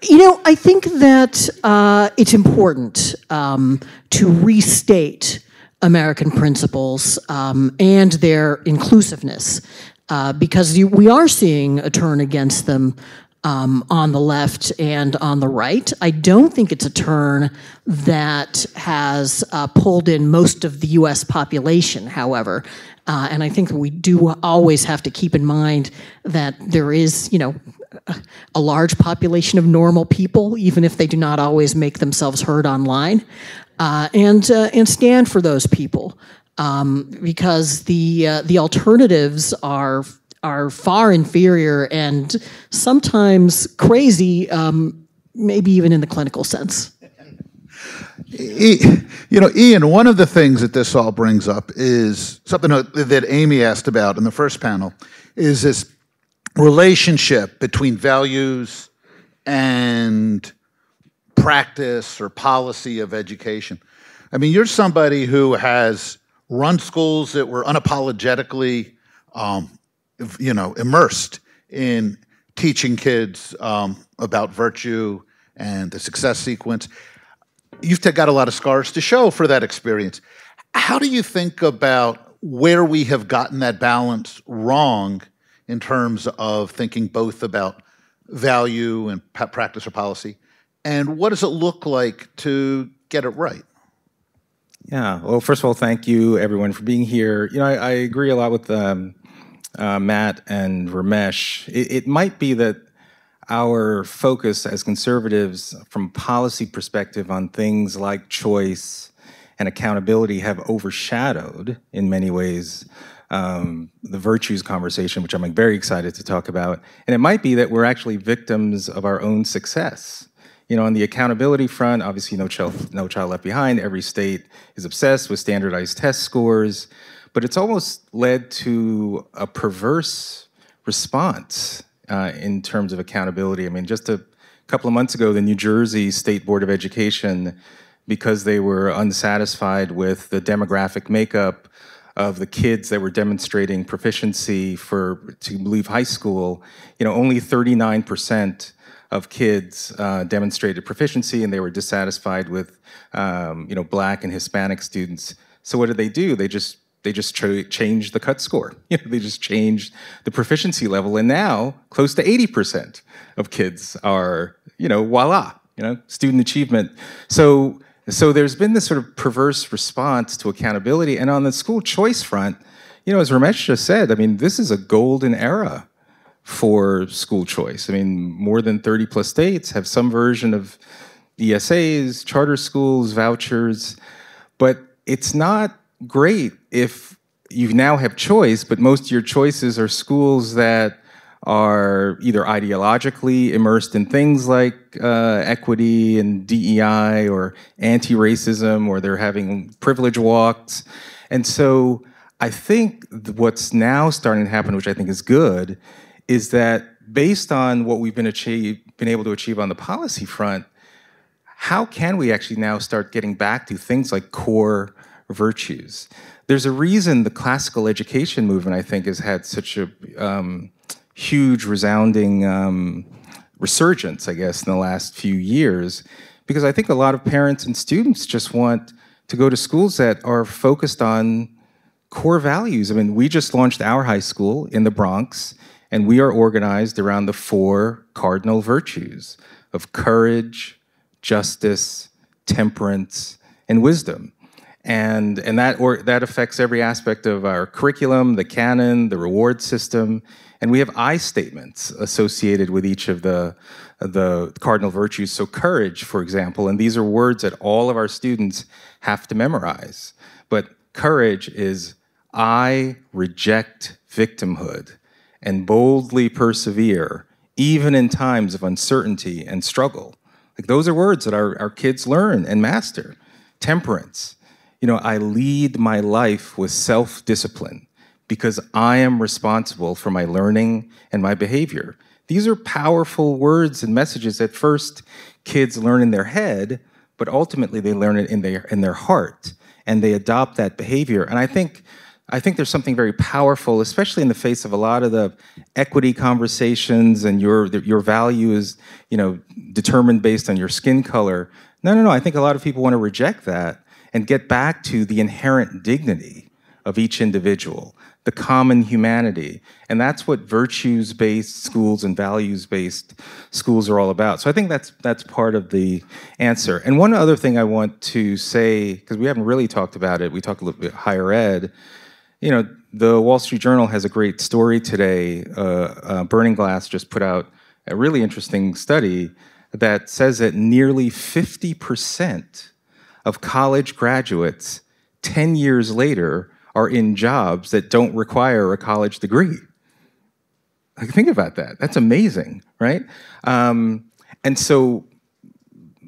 [SPEAKER 5] You know, I think that uh, it's important um, to restate American principles um, and their inclusiveness uh, because you, we are seeing a turn against them um, on the left and on the right. I don't think it's a turn that has uh, pulled in most of the US population, however. Uh, and I think we do always have to keep in mind that there is, you know, a large population of normal people, even if they do not always make themselves heard online, uh, and uh, and stand for those people um, because the uh, the alternatives are are far inferior and sometimes crazy, um, maybe even in the clinical sense.
[SPEAKER 1] You know, Ian, one of the things that this all brings up is something that Aimee asked about in the first panel is this relationship between values and practice or policy of education. I mean, you're somebody who has run schools that were unapologetically um, you know, immersed in teaching kids um, about virtue and the success sequence. You've got a lot of scars to show for that experience. How do you think about where we have gotten that balance wrong in terms of thinking both about value and practice or policy? And what does it look like to get it right?
[SPEAKER 6] Yeah. Well, first of all, thank you everyone for being here. You know, I, I agree a lot with um, uh, Matt and Ramesh, it, it might be that our focus as conservatives from a policy perspective on things like choice and accountability have overshadowed in many ways um, the virtues conversation, which I'm very excited to talk about. And it might be that we're actually victims of our own success. You know, on the accountability front, obviously no child, no child left behind. Every state is obsessed with standardized test scores but it's almost led to a perverse response uh, in terms of accountability. I mean, just a couple of months ago, the New Jersey State Board of Education, because they were unsatisfied with the demographic makeup of the kids that were demonstrating proficiency for to leave high school, you know, only 39% of kids uh, demonstrated proficiency, and they were dissatisfied with, um, you know, Black and Hispanic students. So what did they do? They just they just changed the cut score. [LAUGHS] You know, they just changed the proficiency level, and now close to 80% of kids are, you know, voila, you know, student achievement. So, so there's been this sort of perverse response to accountability, and on the school choice front, you know, as Ramesh just said, I mean, this is a golden era for school choice. I mean, more than 30 plus states have some version of ESAs, charter schools, vouchers, but it's not great if you now have choice, but most of your choices are schools that are either ideologically immersed in things like uh, equity and DEI or anti racism, or they're having privilege walks. And so I think what's now starting to happen, which I think is good, is that based on what we've been, achieve, been able to achieve on the policy front, how can we actually now start getting back to things like core virtues. There's a reason the classical education movement, I think, has had such a um, huge, resounding um, resurgence, I guess, in the last few years, because I think a lot of parents and students just want to go to schools that are focused on core values. I mean, we just launched our high school in the Bronx, and we are organized around the four cardinal virtues of courage, justice, temperance, and wisdom and and that or that affects every aspect of our curriculum, the canon, the reward system, and we have I statements associated with each of the the cardinal virtues. So courage, for example, and these are words that all of our students have to memorize. But courage is I reject victimhood and boldly persevere even in times of uncertainty and struggle. Like those are words that our, our kids learn and master. Temperance you know, I lead my life with self discipline because I am responsible for my learning and my behavior. These are powerful words and messages that first kids learn in their head, but ultimately they learn it in their, in their heart and they adopt that behavior. And I think I think there's something very powerful, especially in the face of a lot of the equity conversations and your your value is, you know, determined based on your skin color. No, no, no. I think a lot of people want to reject that and get back to the inherent dignity of each individual, the common humanity. And that's what virtues-based schools and values-based schools are all about. So I think that's that's part of the answer. And one other thing I want to say, because we haven't really talked about it, we talked a little bit higher ed, you know, the Wall Street Journal has a great story today. Uh, uh, Burning Glass just put out a really interesting study that says that nearly 50% of college graduates 10 years later are in jobs that don't require a college degree. Like, think about that. That's amazing, right? Um, and so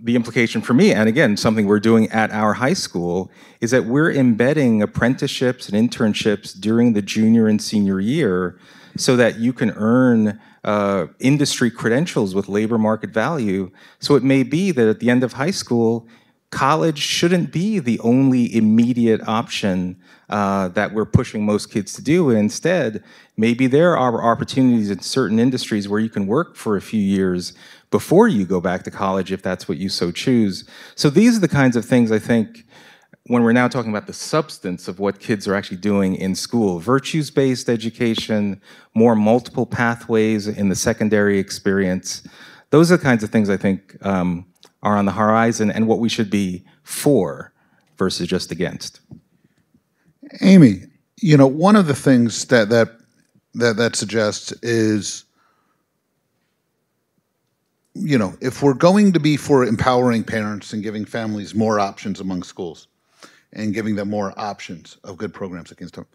[SPEAKER 6] the implication for me, and again, something we're doing at our high school, is that we're embedding apprenticeships and internships during the junior and senior year so that you can earn uh, industry credentials with labor market value. So it may be that at the end of high school, college shouldn't be the only immediate option uh, that we're pushing most kids to do. And instead, maybe there are opportunities in certain industries where you can work for a few years before you go back to college if that's what you so choose. So these are the kinds of things I think when we're now talking about the substance of what kids are actually doing in school, virtues-based education, more multiple pathways in the secondary experience, those are the kinds of things I think um, are on the horizon and what we should be for versus just against.
[SPEAKER 1] Aimee, you know, one of the things that that that, that suggests is you know, if we're going to be for empowering parents and giving families more options among schools and giving them more options of good programs against them,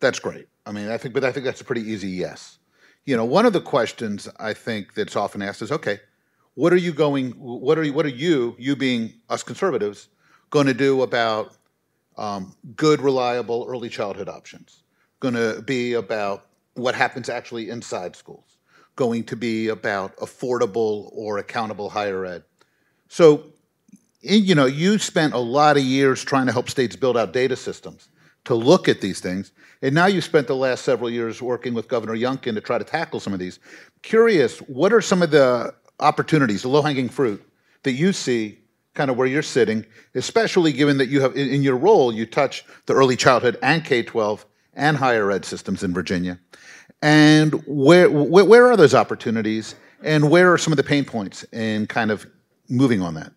[SPEAKER 1] that's great. I mean, I think, but I think that's a pretty easy yes. You know, one of the questions I think that's often asked is, okay, what are you going, what are you, what are you, you being us conservatives, going to do about um, good, reliable early childhood options? Going to be about what happens actually inside schools? going to be about affordable or accountable higher ed. So, you know, you spent a lot of years trying to help states build out data systems to look at these things. And now you spent the last several years working with Governor Youngkin to try to tackle some of these. Curious, what are some of the opportunities, the low-hanging fruit that you see kind of where you're sitting, especially given that you have, in your role, you touch the early childhood and K-12 and higher ed systems in Virginia. And where, where, where are those opportunities and where are some of the pain points in kind of moving on that?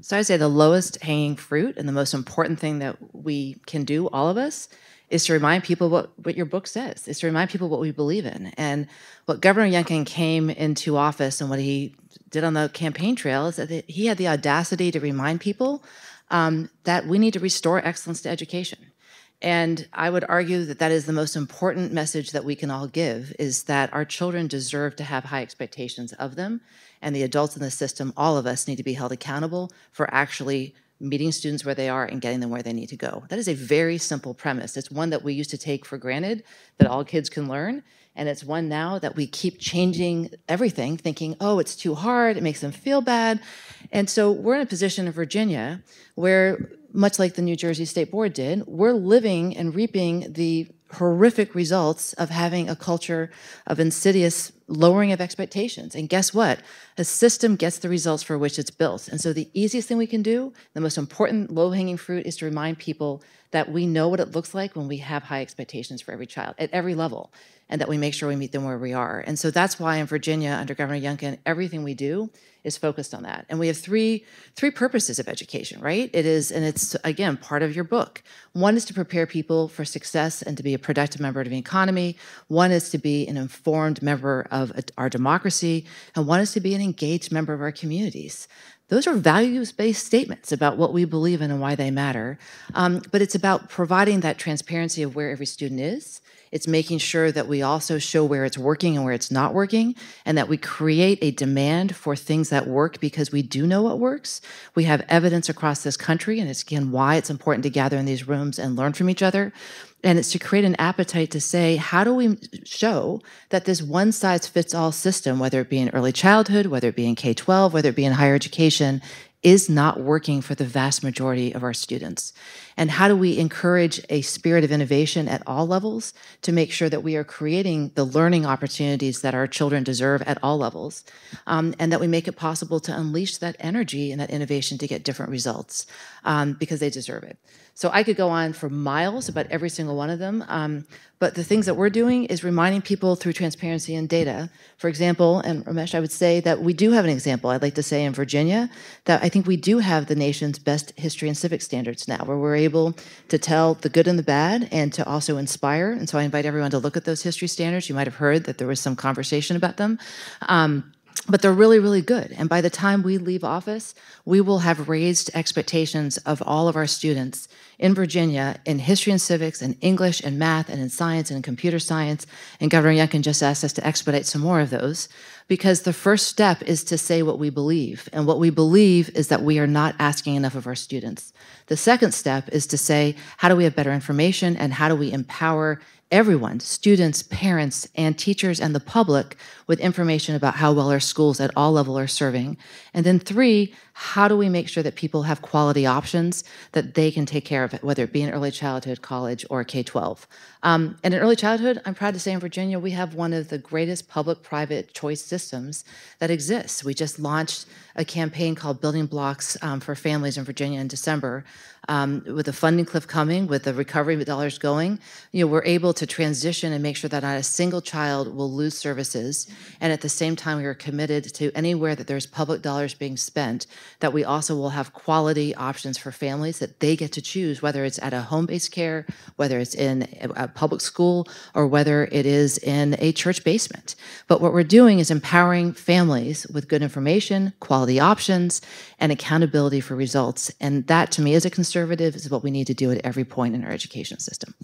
[SPEAKER 2] So I'd say the lowest hanging fruit and the most important thing that we can do, all of us, is to remind people what, what your book says, is to remind people what we believe in. And what Governor Youngkin came into office and what he did on the campaign trail is that he had the audacity to remind people um, that we need to restore excellence to education. And I would argue that that is the most important message that we can all give is that our children deserve to have high expectations of them. And the adults in the system, all of us need to be held accountable for actually meeting students where they are and getting them where they need to go. That is a very simple premise. It's one that we used to take for granted that all kids can learn. And it's one now that we keep changing everything, thinking, oh, it's too hard, it makes them feel bad. And so we're in a position in Virginia where much like the New Jersey State Board did, we're living and reaping the horrific results of having a culture of insidious lowering of expectations. And guess what? A system gets the results for which it's built. And so the easiest thing we can do, the most important low hanging fruit, is to remind people that we know what it looks like when we have high expectations for every child at every level and that we make sure we meet them where we are. And so that's why in Virginia, under Governor Youngkin, everything we do is focused on that. And we have three three purposes of education, right? It is, and it's again part of your book. One is to prepare people for success and to be a productive member of the economy. One is to be an informed member of our democracy, and one is to be an engaged member of our communities. Those are values based statements about what we believe in and why they matter. Um, but it's about providing that transparency of where every student is it's making sure that we also show where it's working and where it's not working, and that we create a demand for things that work because we do know what works. We have evidence across this country, and it's again why it's important to gather in these rooms and learn from each other. And it's to create an appetite to say, how do we show that this one size fits all system, whether it be in early childhood, whether it be in K 12, whether it be in higher education, is not working for the vast majority of our students? And how do we encourage a spirit of innovation at all levels to make sure that we are creating the learning opportunities that our children deserve at all levels? Um, and that we make it possible to unleash that energy and that innovation to get different results um, because they deserve it. So I could go on for miles about every single one of them. Um, but the things that we're doing is reminding people through transparency and data. For example, and Ramesh, I would say that we do have an example, I'd like to say in Virginia, that I think we do have the nation's best history and civic standards now, where we're able to tell the good and the bad and to also inspire. And so I invite everyone to look at those history standards. You might have heard that there was some conversation about them. Um, but they're really, really good. And by the time we leave office, we will have raised expectations of all of our students in Virginia in history and civics and English and math and in science and in computer science. And Governor Youngkin just asked us to expedite some more of those because the first step is to say what we believe. And what we believe is that we are not asking enough of our students. The second step is to say, how do we have better information and how do we empower everyone, students, parents, and teachers and the public with information about how well our schools at all level are serving. And then three, how do we make sure that people have quality options that they can take care of, whether it be in early childhood, college, or K-12. Um, and in early childhood, I'm proud to say in Virginia, we have one of the greatest public-private choice systems that exists. We just launched a campaign called Building Blocks um, for Families in Virginia in December. Um, with the funding cliff coming, with the recovery dollars going, you know, we're able to transition and make sure that not a single child will lose services. And at the same time, we are committed to anywhere that there's public dollars being spent, that we also will have quality options for families that they get to choose, whether it's at a home-based care, whether it's in a public school, or whether it is in a church basement. But what we're doing is empowering families with good information, quality options, and accountability for results. And that, to me, as a conservative, is what we need to do at every point in our education system.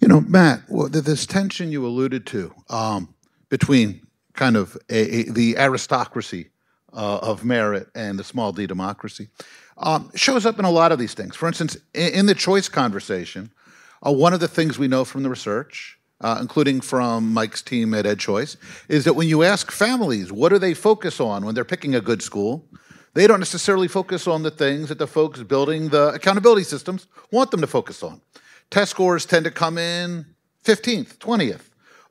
[SPEAKER 1] You know, Matt, well, this tension you alluded to um, between kind of a, a, the aristocracy uh, of merit and the small d democracy um, shows up in a lot of these things. For instance, in, in the choice conversation, uh, one of the things we know from the research, uh, including from Mike's team at EdChoice, is that when you ask families what do they focus on when they're picking a good school, they don't necessarily focus on the things that the folks building the accountability systems want them to focus on. Test scores tend to come in 15th, 20th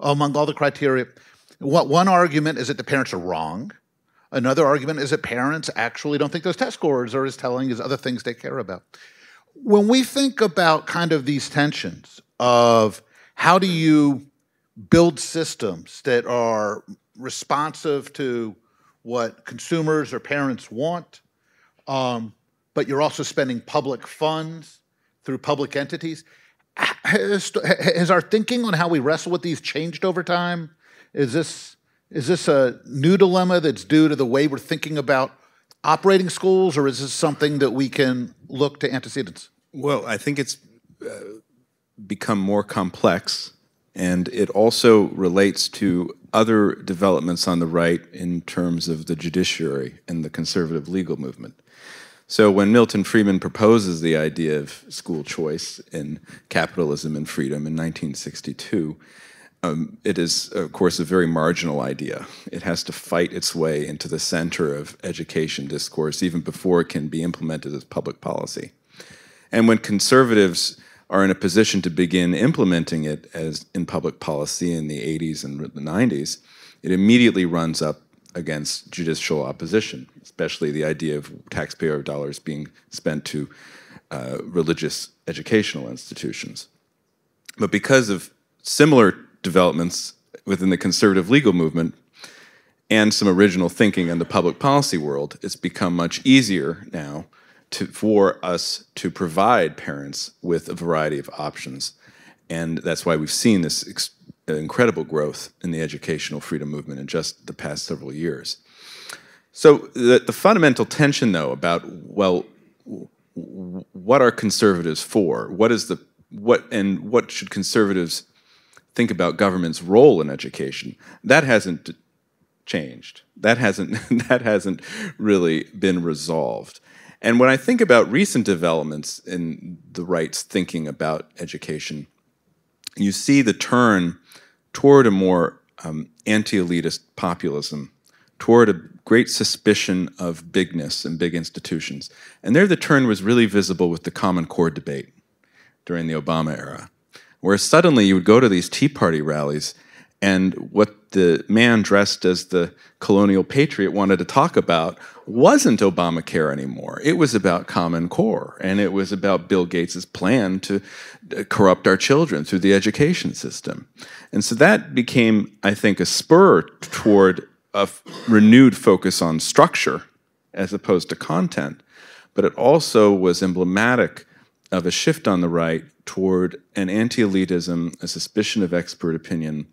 [SPEAKER 1] among all the criteria. One argument is that the parents are wrong. Another argument is that parents actually don't think those test scores are as telling as other things they care about. When we think about kind of these tensions of how do you build systems that are responsive to what consumers or parents want, um, but you're also spending public funds through public entities. Has, has our thinking on how we wrestle with these changed over time? Is this is this a new dilemma that's due to the way we're thinking about operating schools, or is this something that we can look to antecedents?
[SPEAKER 4] Well, I think it's uh, become more complex, and it also relates to other developments on the right in terms of the judiciary and the conservative legal movement. So when Milton Friedman proposes the idea of school choice in Capitalism and Freedom in 1962, um, it is, of course, a very marginal idea. It has to fight its way into the center of education discourse even before it can be implemented as public policy. And when conservatives are in a position to begin implementing it as in public policy in the 80s and the 90s, it immediately runs up against judicial opposition, especially the idea of taxpayer dollars being spent to uh, religious educational institutions. But because of similar developments within the conservative legal movement and some original thinking in the public policy world, it's become much easier now to, for us to provide parents with a variety of options. And that's why we've seen this incredible growth in the educational freedom movement in just the past several years. So the, the fundamental tension, though, about well, what are conservatives for? What is the what and what should conservatives think about government's role in education? That hasn't changed. That hasn't [LAUGHS] that hasn't really been resolved. And when I think about recent developments in the right's thinking about education, you see the turn toward a more um, anti elitist populism toward a great suspicion of bigness and big institutions. And there the turn was really visible with the Common Core debate during the Obama era, where suddenly you would go to these Tea Party rallies and what the man dressed as the colonial patriot wanted to talk about wasn't Obamacare anymore. It was about Common Core, and it was about Bill Gates' plan to uh, corrupt our children through the education system. And so that became, I think, a spur toward a renewed focus on structure as opposed to content. But it also was emblematic of a shift on the right toward an anti elitism, a suspicion of expert opinion,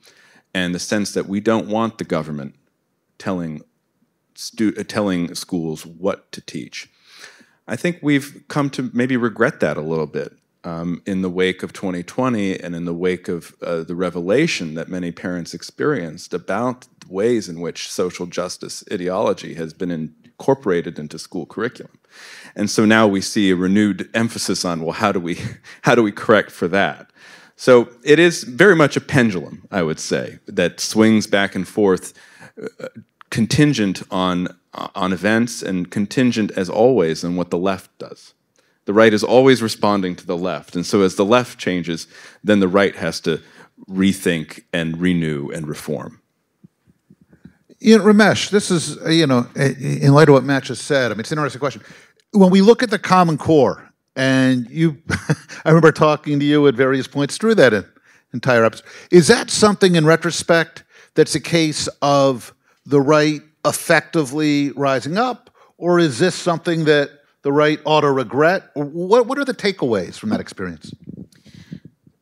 [SPEAKER 4] and the sense that we don't want the government telling, uh, telling schools what to teach. I think we've come to maybe regret that a little bit um, in the wake of 2020 and in the wake of uh, the revelation that many parents experienced about ways in which social justice ideology has been incorporated into school curriculum. And so now we see a renewed emphasis on well, how do we, [LAUGHS] how do we correct for that? So it is very much a pendulum, I would say, that swings back and forth, uh, contingent on, uh, on events and contingent, as always, on what the left does. The right is always responding to the left. And so as the left changes, then the right has to rethink and renew and reform.
[SPEAKER 1] You know, Ramesh, this is, uh, you know, in light of what Matt just said, I mean, it's an interesting question. When we look at the Common Core, and you, [LAUGHS] I remember talking to you at various points through that entire episode. Is that something in retrospect that's a case of the right effectively rising up, or is this something that the right ought to regret? What, what are the takeaways from that experience?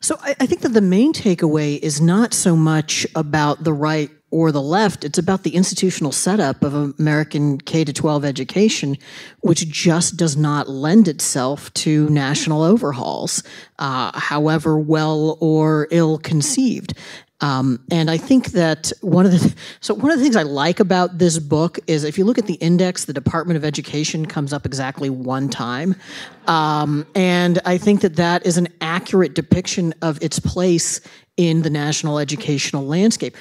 [SPEAKER 5] So I, I think that the main takeaway is not so much about the right or the left. It's about the institutional setup of American K to 12 education, which just does not lend itself to national overhauls, uh, however well or ill conceived. Um, and I think that one of the [LAUGHS] so one of the things I like about this book is if you look at the index, the Department of Education comes up exactly one time, um, and I think that that is an accurate depiction of its place in the national educational landscape.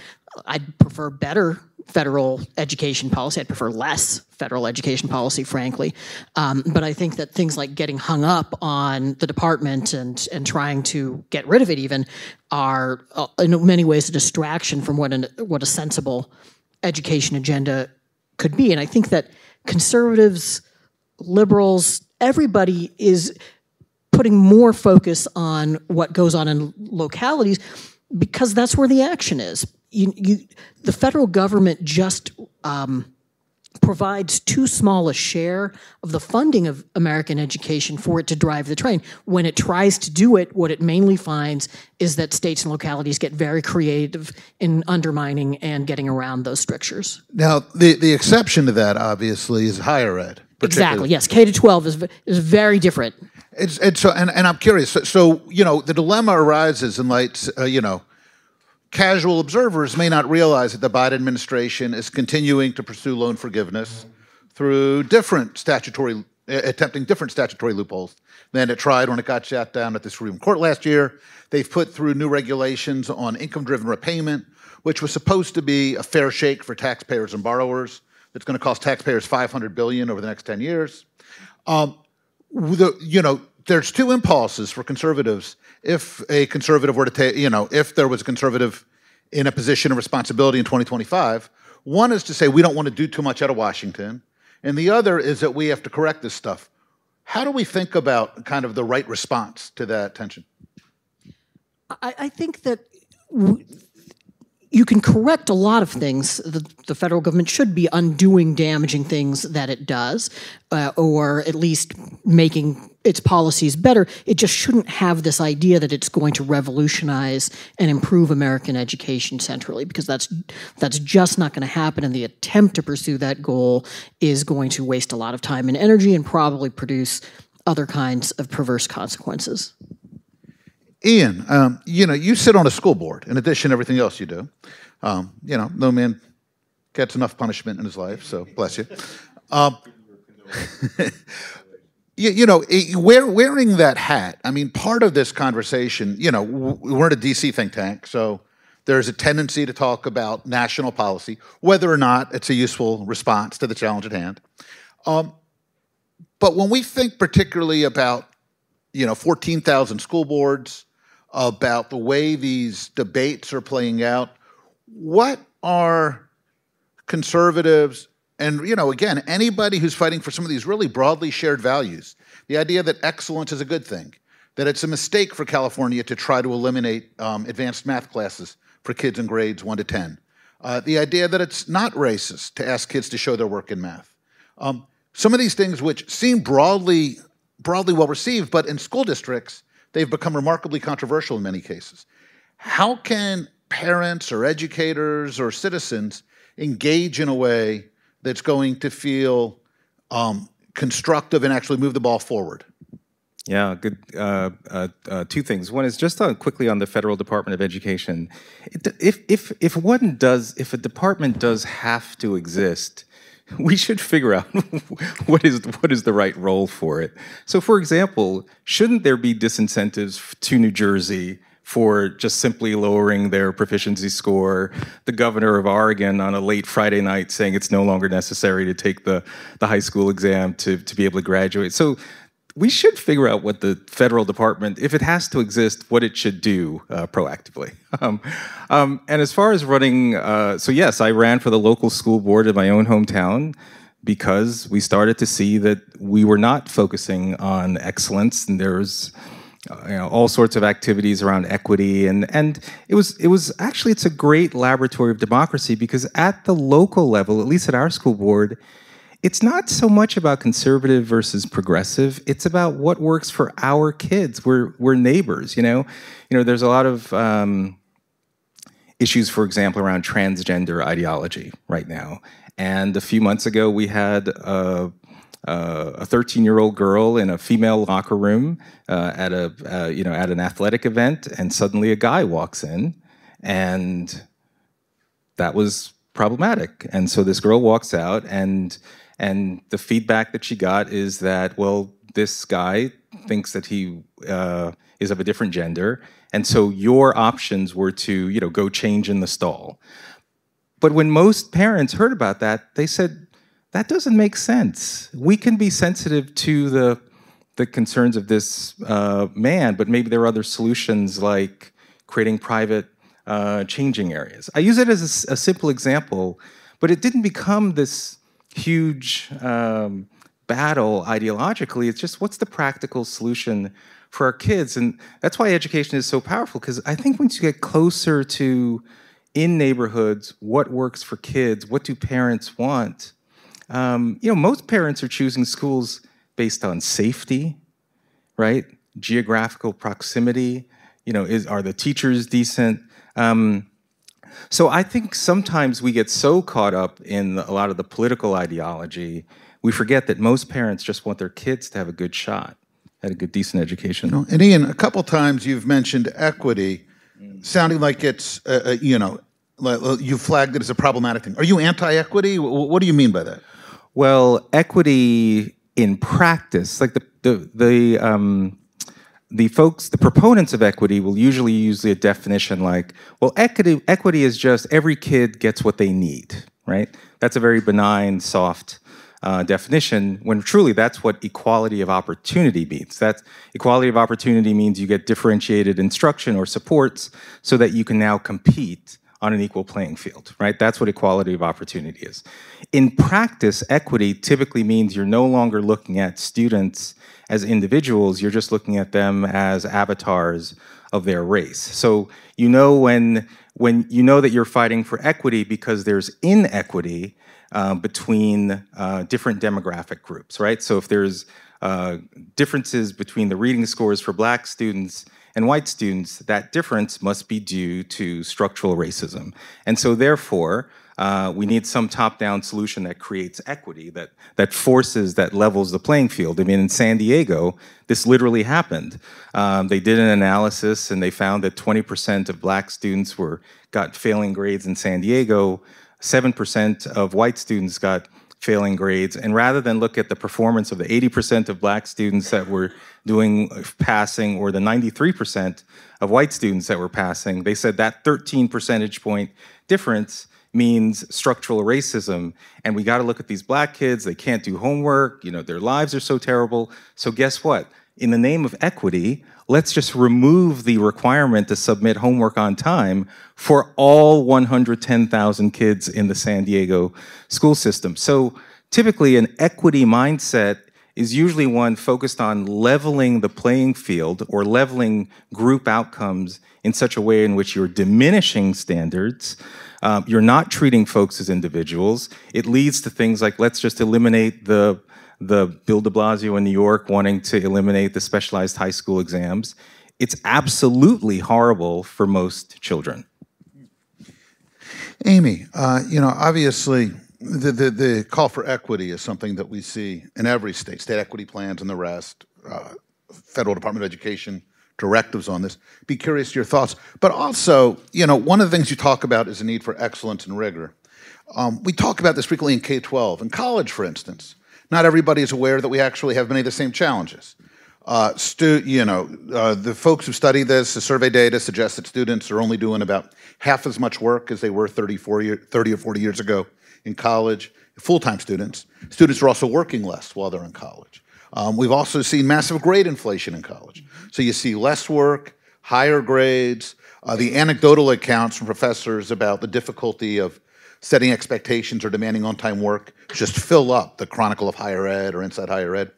[SPEAKER 5] I'd prefer better federal education policy. I'd prefer less federal education policy, frankly. Um, but I think that things like getting hung up on the department and and trying to get rid of it even are uh, in many ways a distraction from what an what a sensible education agenda could be. And I think that conservatives, liberals, everybody is putting more focus on what goes on in localities because that's where the action is you, you, the federal government just um, provides too small a share of the funding of American education for it to drive the train. When it tries to do it, what it mainly finds is that states and localities get very creative in undermining and getting around those strictures.
[SPEAKER 1] Now, the, the exception to that, obviously, is higher ed.
[SPEAKER 5] Exactly. Yes, K to twelve is is very different.
[SPEAKER 1] It's, it's so, and, and I'm curious. So, so, you know, the dilemma arises in light, uh, you know, casual observers may not realize that the Biden administration is continuing to pursue loan forgiveness through different statutory, attempting different statutory loopholes than it tried when it got shut down at the Supreme Court last year. They've put through new regulations on income driven repayment, which was supposed to be a fair shake for taxpayers and borrowers. It's going to cost taxpayers 500 billion over the next 10 years. Um, the, you know, there's two impulses for conservatives if a conservative were to take, you know, if there was a conservative in a position of responsibility in 2025, one is to say we don't want to do too much out of Washington, and the other is that we have to correct this stuff. How do we think about kind of the right response to that tension?
[SPEAKER 5] I, I think that you can correct a lot of things. The, the, federal government should be undoing damaging things that it does, uh, or at least making its policies better. It just shouldn't have this idea that it's going to revolutionize and improve American education centrally, because that's that's just not going to happen. And the attempt to pursue that goal is going to waste a lot of time and energy, and probably produce other kinds of perverse consequences.
[SPEAKER 1] Ian, um, you know, you sit on a school board in addition to everything else you do. Um, you know, no man gets enough punishment in his life, so bless you. Um, [LAUGHS] you, you, know, wear, wearing that hat, I mean, part of this conversation, you know, we're in a DC think tank, so there's a tendency to talk about national policy, whether or not it's a useful response to the challenge at hand. Um, but when we think particularly about, you know, 14,000 school boards, about the way these debates are playing out, what are conservatives and you know again anybody who's fighting for some of these really broadly shared values the idea that excellence is a good thing that it's a mistake for california to try to eliminate um, advanced math classes for kids in grades 1 to 10 uh, the idea that it's not racist to ask kids to show their work in math um, some of these things which seem broadly broadly well received but in school districts they've become remarkably controversial in many cases how can parents or educators or citizens engage in a way that's going to feel um, constructive and actually move the ball forward?
[SPEAKER 6] Yeah, good. Uh, uh, uh, two things. One is just on, quickly on the federal Department of Education. If if if one does, if a department does have to exist, [LAUGHS] we should figure out [LAUGHS] what is what is the right role for it. So, for example, shouldn't there be disincentives to New Jersey for just simply lowering their proficiency score. The governor of Oregon on a late Friday night saying it's no longer necessary to take the, the high school exam to, to be able to graduate. So we should figure out what the federal department, if it has to exist, what it should do uh, proactively. [LAUGHS] Um, um, and as far as running, uh, so yes, I ran for the local school board in my own hometown because we started to see that we were not focusing on excellence and there was uh, you know, all sorts of activities around equity and and it was it was actually it's a great laboratory of democracy because at the local level at least at our school board it's not so much about conservative versus progressive. It's about what works for our kids. We're we're neighbors you know? You know there's a lot of um, issues for example around transgender ideology right now. And a few months ago we had a a 13 year old girl in a female locker room uh, at a uh, you know at an athletic event, and suddenly a guy walks in, and that was problematic. And so this girl walks out, and and the feedback that she got is that well, this guy thinks that he uh, is of a different gender, and so your options were to you know go change in the stall. But when most parents heard about that, they said, that doesn't make sense. We can be sensitive to the the concerns of this uh, man, but maybe there are other solutions like creating private uh, changing areas. I use it as a, a, simple example, but it didn't become this huge um, battle ideologically. It's just what's the practical solution for our kids, and that's why education is so powerful. Because I think once you get closer to in neighborhoods, what works for kids, what do parents want? Um, you know, most parents are choosing schools based on safety, right? Geographical proximity. You know, is are the teachers decent? Um, so I think sometimes we get so caught up in a lot of the political ideology, we forget that most parents just want their kids to have a good shot at a good, decent education.
[SPEAKER 1] And Ian, a couple times you've mentioned equity, sounding like it's, uh, uh, you know, you flagged it as a problematic thing. Are you anti-equity? What do you mean by that?
[SPEAKER 6] Well, equity in practice, like the the the um, the folks, the proponents of equity will usually use a definition like, well, equity equity is just every kid gets what they need, right? That's a very benign, soft uh, definition. When truly, that's what equality of opportunity means. That equality of opportunity means you get differentiated instruction or supports so that you can now compete on an equal playing field, right? That's what equality of opportunity is. In practice, equity typically means you're no longer looking at students as individuals, you're just looking at them as avatars of their race. So you know when, when you know that you're fighting for equity because there's inequity uh, between uh, different demographic groups, right? So if there's uh, differences between the reading scores for black students and white students, that difference must be due to structural racism. And so therefore, uh, we need some top-down solution that creates equity, that, that forces, that levels the playing field. I mean, in San Diego, this literally happened. Um, they did an analysis and they found that 20% of black students were got failing grades in San Diego, 7% of white students got failing grades. And rather than look at the performance of the 80% of black students that were doing passing or the 93% of white students that were passing, they said that 13 percentage point difference means structural racism. And we got to look at these black kids they can't do homework you know their lives are so terrible. So guess what? In the name of equity let's just remove the requirement to submit homework on time for all 110,000 kids in the San Diego school system. So typically, an equity mindset is usually one focused on leveling the playing field or leveling group outcomes in such a way in which you're diminishing standards. Um, you're not treating folks as individuals. It leads to things like let's just eliminate the the Bill de Blasio in New York wanting to eliminate the specialized high school exams. It's absolutely horrible for most children.
[SPEAKER 1] Aimee, uh, you know, obviously the, the, the, call for equity is something that we see in every state, state equity plans and the rest, uh, Federal Department of Education directives on this. Be curious your thoughts. But also, you know, one of the things you talk about is the need for excellence and rigor. Um, we talk about this frequently in K-12. In college, for instance, not everybody is aware that we actually have many of the same challenges. Uh, you know, uh, the folks who study this, the survey data suggests that students are only doing about half as much work as they were 34 year, 30 or 40 years ago in college. Full-time students. Students are also working less while they're in college. Um, we've also seen massive grade inflation in college. So you see less work, higher grades, uh, the anecdotal accounts from professors about the difficulty of setting expectations or demanding on-time work just fill up the Chronicle of Higher Ed or Inside Higher Ed.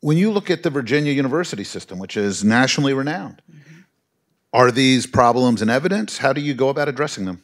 [SPEAKER 1] When you look at the Virginia University system, which is nationally renowned, mm -hmm. are these problems in evidence? How do you go about addressing them?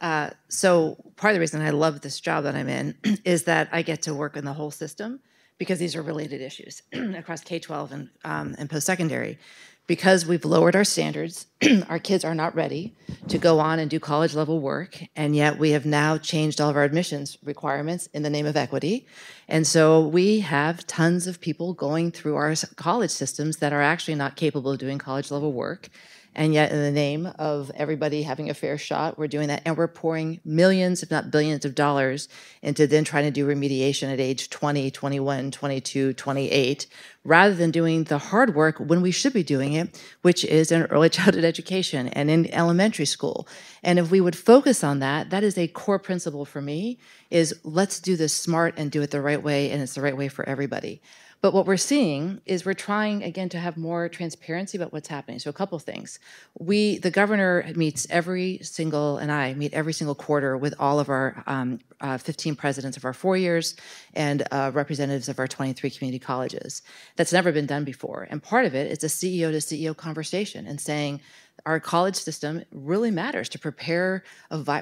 [SPEAKER 2] Uh, so part of the reason I love this job that I'm in [CLEARS THROAT] is that I get to work in the whole system because these are related issues [CLEARS THROAT] across K-12 and, um, and post-secondary because we've lowered our standards, [CLEARS THROAT] our kids are not ready to go on and do college level work. And yet we have now changed all of our admissions requirements in the name of equity. And so we have tons of people going through our college systems that are actually not capable of doing college level work. And yet, in the name of everybody having a fair shot, we're doing that. And we're pouring millions, if not billions, of dollars into then trying to do remediation at age 20, 21, 22, 28, rather than doing the hard work when we should be doing it, which is in early [LAUGHS] childhood education and in elementary school. And if we would focus on that, that is a core principle for me, is let's do this smart and do it the right way, and it's the right way for everybody. But what we're seeing is we're trying again to have more transparency about what's happening. So a couple things. We, the governor meets every single, and I meet every single quarter with all of our um, uh, 15 presidents of our four years and uh, representatives of our 23 community colleges. That's never been done before. And part of it is a CEO to CEO conversation and saying, our college system really matters to prepare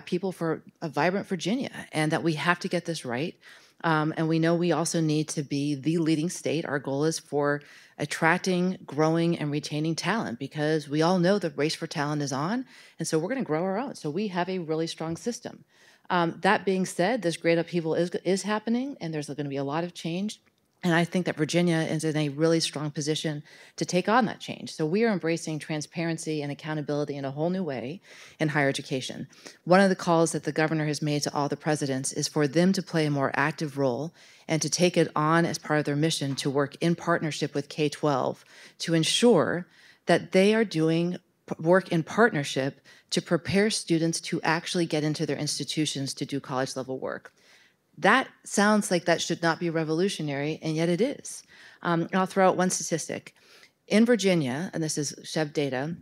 [SPEAKER 2] people for a vibrant Virginia and that we have to get this right. Um, and we know we also need to be the leading state. Our goal is for attracting, growing, and retaining talent because we all know the race for talent is on. And so we're going to grow our own. So we have a really strong system. Um, that being said, this great upheaval is, is happening, and there's going to be a lot of change. And I think that Virginia is in a really strong position to take on that change. So we are embracing transparency and accountability in a whole new way in higher education. One of the calls that the governor has made to all the presidents is for them to play a more active role and to take it on as part of their mission to work in partnership with K 12 to ensure that they are doing work in partnership to prepare students to actually get into their institutions to do college level work. That sounds like that should not be revolutionary, and yet it is. Um, and I'll throw out one statistic. In Virginia, and this is SCHEV data,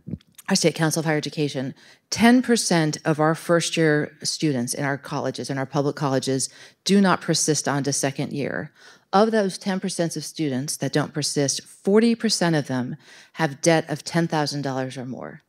[SPEAKER 2] our State Council of Higher Education, 10% of our first year students in our colleges, in our public colleges, do not persist on to second year. Of those 10% of students that don't persist, 40% of them have debt of $10,000 or more.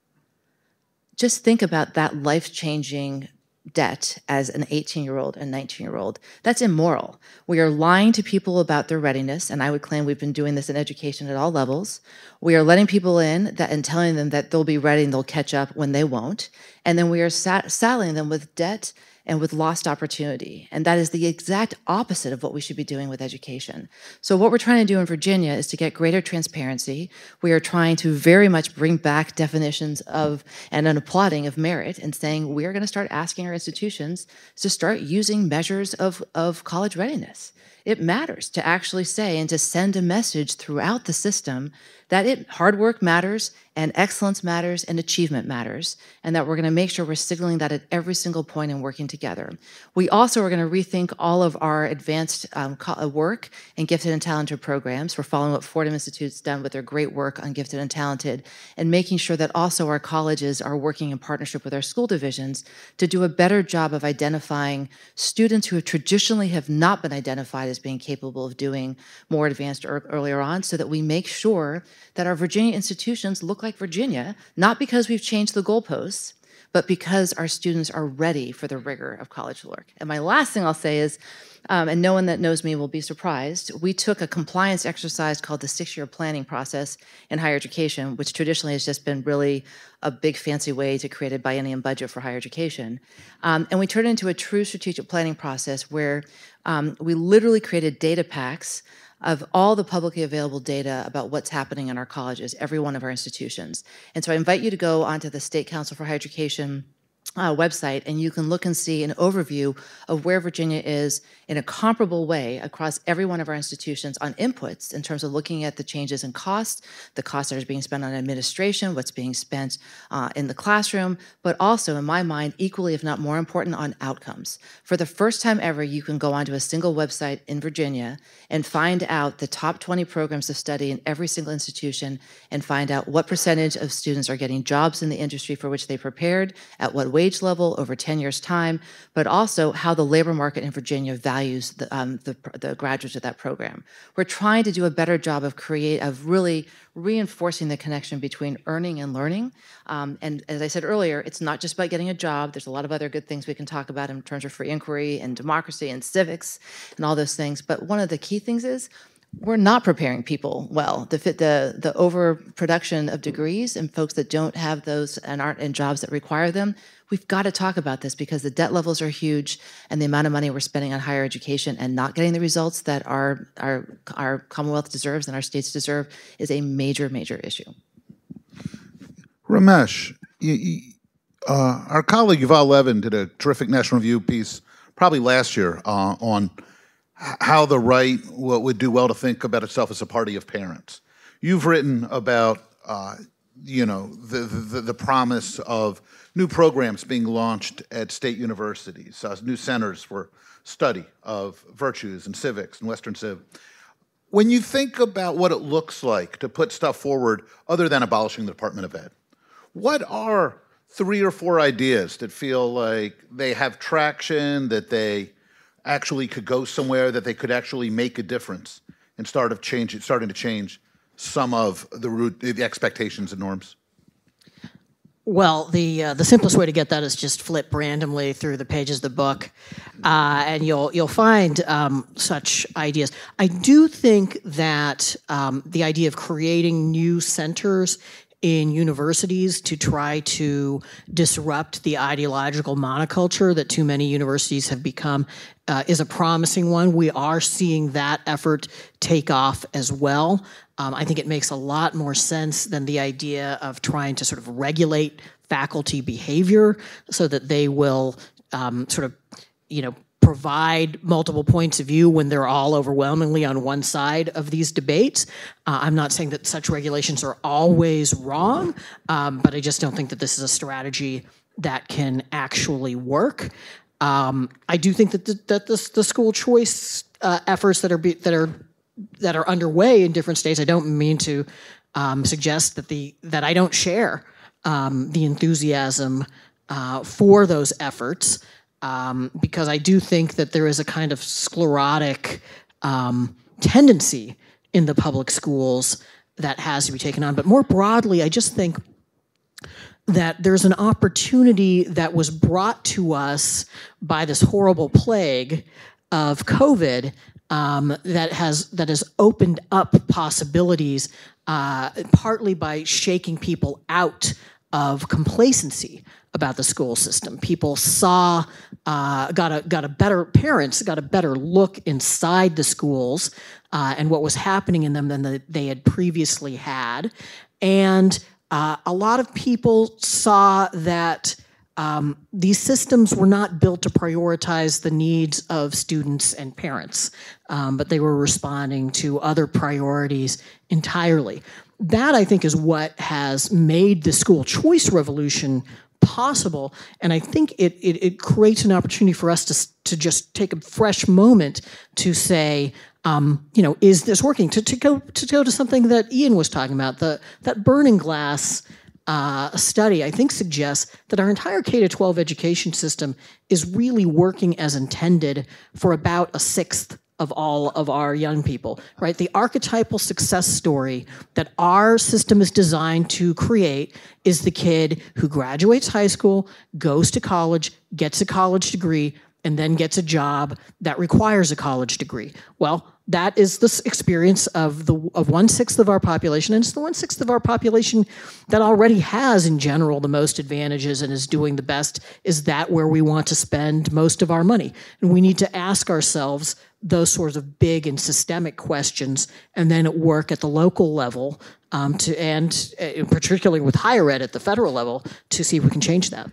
[SPEAKER 2] Just think about that life changing debt as an 18 year old and 19 year old. That's immoral. We are lying to people about their readiness, and I would claim we've been doing this in education at all levels. We are letting people in that, and telling them that they'll be ready and they'll catch up when they won't. And then we are saddling them with debt and with lost opportunity. And that is the exact opposite of what we should be doing with education. So, what we're trying to do in Virginia is to get greater transparency. We are trying to very much bring back definitions of and an applauding of merit and saying we are going to start asking our institutions to start using measures of, of college readiness. It matters to actually say and to send a message throughout the system that it hard work matters and excellence matters and achievement matters, and that we're going to make sure we're signaling that at every single point and working together. We also are going to rethink all of our advanced um, uh, work and gifted and talented programs. We're following what Fordham Institute's done with their great work on gifted and talented, and making sure that also our colleges are working in partnership with our school divisions to do a better job of identifying students who traditionally have not been identified as being capable of doing more advanced er, earlier on, so that we make sure that our Virginia institutions look like Virginia, not because we've changed the goalposts, but because our students are ready for the rigor of college work. And my last thing I'll say is, um, and no one that knows me will be surprised, we took a compliance exercise called the six year planning process in higher education, which traditionally has just been really a big fancy way to create a biennium budget for higher education. Um, and we turned it into a true strategic planning process where um, we literally created data packs of all the publicly available data about what's happening in our colleges, every one of our institutions. And so I invite you to go onto the State Council for Higher Education uh, website, and you can look and see an overview of where Virginia is in a comparable way across every one of our institutions on inputs in terms of looking at the changes in cost, the costs that are being spent on administration, what's being spent uh, in the classroom, but also, in my mind, equally, if not more important, on outcomes. For the first time ever, you can go onto a single website in Virginia and find out the top 20 programs of study in every single institution and find out what percentage of students are getting jobs in the industry for which they prepared, at what wage level over 10 years' time, but also how the labor market in Virginia values the, um, the, the graduates of that program. We're trying to do a better job of create of really reinforcing the connection between earning and learning. Um, and as I said earlier, it's not just about getting a job. There's a lot of other good things we can talk about in terms of free inquiry and democracy and civics and all those things. But one of the key things is we're not preparing people well. The the the overproduction of degrees and folks that don't have those and aren't in jobs that require them. We've got to talk about this because the debt levels are huge, and the amount of money we're spending on higher education and not getting the results that our our our Commonwealth deserves and our states deserve is a major major issue.
[SPEAKER 1] Ramesh, you, you, uh, our colleague Yuval Levin did a terrific National Review piece probably last year uh, on how the right would do well to think about itself as a party of parents. You've written about, uh, you know, the, the, the, promise of new programs being launched at state universities, uh, new centers for study of virtues and civics and Western Civ. When you think about what it looks like to put stuff forward other than abolishing the Department of Ed, what are three or four ideas that feel like they have traction, that they actually could go somewhere that they could actually make a difference and start of change, starting to change some of the root, the expectations and norms?
[SPEAKER 5] Well, the uh, the simplest way to get that is just flip randomly through the pages of the book, uh, and you'll you'll find um, such ideas. I do think that um, the idea of creating new centers in universities to try to disrupt the ideological monoculture that too many universities have become uh, is a promising one. We are seeing that effort take off as well. Um, I think it makes a lot more sense than the idea of trying to sort of regulate faculty behavior so that they will um, sort of, you know, provide multiple points of view when they're all overwhelmingly on one side of these debates. Uh, I'm not saying that such regulations are always wrong, um, but I just don't think that this is a strategy that can actually work. Um, I do think that the, that the, the school choice uh, efforts that are be, that are that are underway in different states. I don't mean to um, suggest that the that I don't share um, the enthusiasm uh, for those efforts um, because I do think that there is a kind of sclerotic um, tendency in the public schools that has to be taken on. But more broadly, I just think that there's an opportunity that was brought to us by this horrible plague of COVID um, that has that has opened up possibilities, uh, partly by shaking people out of complacency about the school system. People saw, uh, got a got a better parents got a better look inside the schools uh, and what was happening in them than the, they had previously had, and uh, a lot of people saw that. Um, these systems were not built to prioritize the needs of students and parents, um, but they were responding to other priorities entirely. That, I think, is what has made the school choice revolution possible. And I think it, it, it, creates an opportunity for us to, to just take a fresh moment to say, um, you know, is this working? To, to go to go to something that Ian was talking about, the that burning glass uh, study, I think suggests that our entire K to 12 education system is really working as intended for about a sixth of all of our young people, right? The archetypal success story that our system is designed to create is the kid who graduates high school, goes to college, gets a college degree, and then gets a job that requires a college degree. Well, that is the experience of the of one sixth of our population, and it's the one sixth of our population that already has, in general, the most advantages and is doing the best. Is that where we want to spend most of our money? And we need to ask ourselves those sorts of big and systemic questions, and then at work at the local level, um, to and uh, particularly with higher ed at the federal level, to see if we can change that.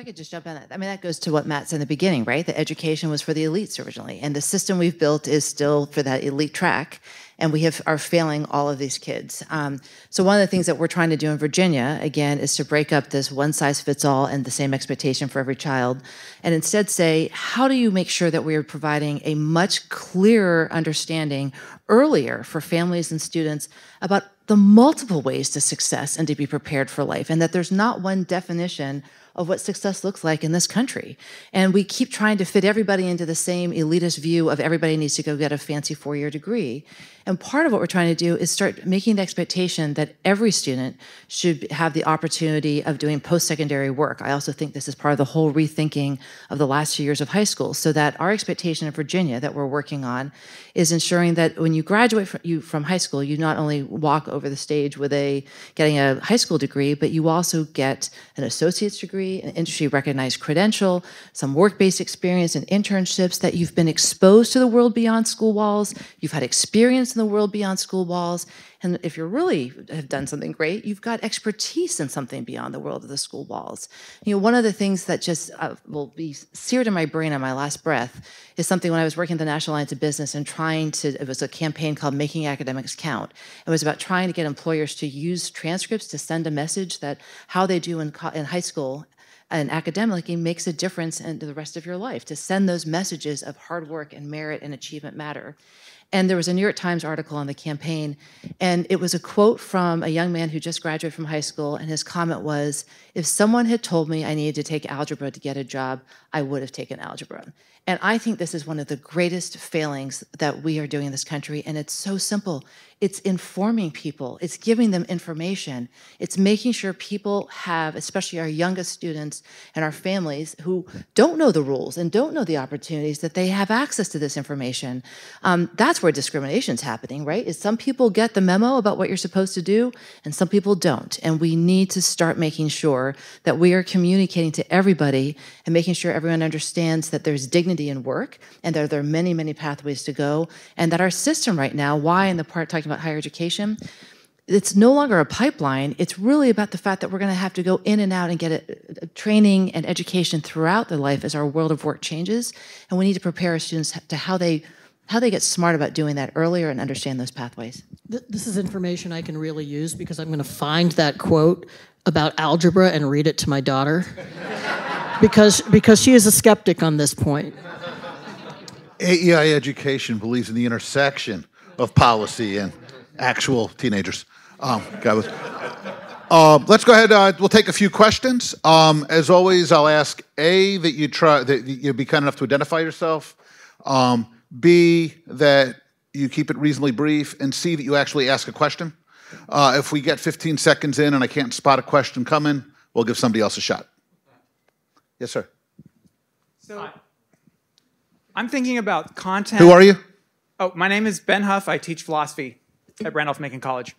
[SPEAKER 2] I could just jump on that, I mean, that goes to what Matt said in the beginning, right? The education was for the elites originally, and the system we've built is still for that elite track, and we have are failing all of these kids. Um, so one of the things that we're trying to do in Virginia, again, is to break up this one size fits all and the same expectation for every child, and instead say, how do you make sure that we are providing a much clearer understanding earlier for families and students about the multiple ways to success and to be prepared for life, and that there's not one definition of what success looks like in this country. And we keep trying to fit everybody into the same elitist view of everybody needs to go get a fancy four year degree. And part of what we're trying to do is start making the expectation that every student should have the opportunity of doing post secondary work. I also think this is part of the whole rethinking of the last few years of high school, so that our expectation in Virginia that we're working on is ensuring that when you graduate from, you, from high school, you not only walk over the stage with a getting a high school degree, but you also get an associate's degree, an industry recognized credential, some work based experience and internships that you've been exposed to the world beyond school walls, you've had experience in the world beyond school walls, and if you really have done something great, you've got expertise in something beyond the world of the school walls. You know, one of the things that just uh, will be seared in my brain on my last breath is something when I was working at the National Alliance of Business and trying to, it was a campaign called Making Academics Count. It was about trying to get employers to use transcripts to send a message that how they do in, in high school and academically makes a difference in the rest of your life to send those messages of hard work and merit and achievement matter and there was a New York Times article on the campaign, and it was a quote from a young man who just graduated from high school, and his comment was, "If someone had told me I needed to take algebra to get a job, I would have taken algebra." And I think this is one of the greatest failings that we are doing in this country, and it's so simple it's informing people, it's giving them information, it's making sure people have, especially our youngest students and our families who don't know the rules and don't know the opportunities, that they have access to this information. Um, that's where discrimination is happening, right? Is some people get the memo about what you're supposed to do, and some people don't. And we need to start making sure that we are communicating to everybody and making sure everyone understands that there's dignity in work and that there are many, many pathways to go, and that our system right now, why in the part talking about higher education, it's no longer a pipeline. It's really about the fact that we're going to have to go in and out and get a, a training and education throughout their life as our world of work changes. And we need to prepare our students to how they how they get smart about doing that earlier and understand those pathways.
[SPEAKER 5] This is information I can really use because I'm going to find that quote about algebra and read it to my daughter [LAUGHS] because because she is a skeptic on this point.
[SPEAKER 1] AEI education believes in the intersection of policy and actual teenagers. Um, was, uh, let's go ahead. Uh, we'll take a few questions. Um, as always, I'll ask A that you try that you be kind enough to identify yourself. Um, B that you keep it reasonably brief, and C that you actually ask a question. Uh, if we get 15 seconds in and I can't spot a question coming, we'll give somebody else a shot. Yes, sir.
[SPEAKER 7] So, I'm thinking about content.
[SPEAKER 1] Who are you?
[SPEAKER 7] Oh, my name is Ben Huff. I teach philosophy at Randolph Macon College.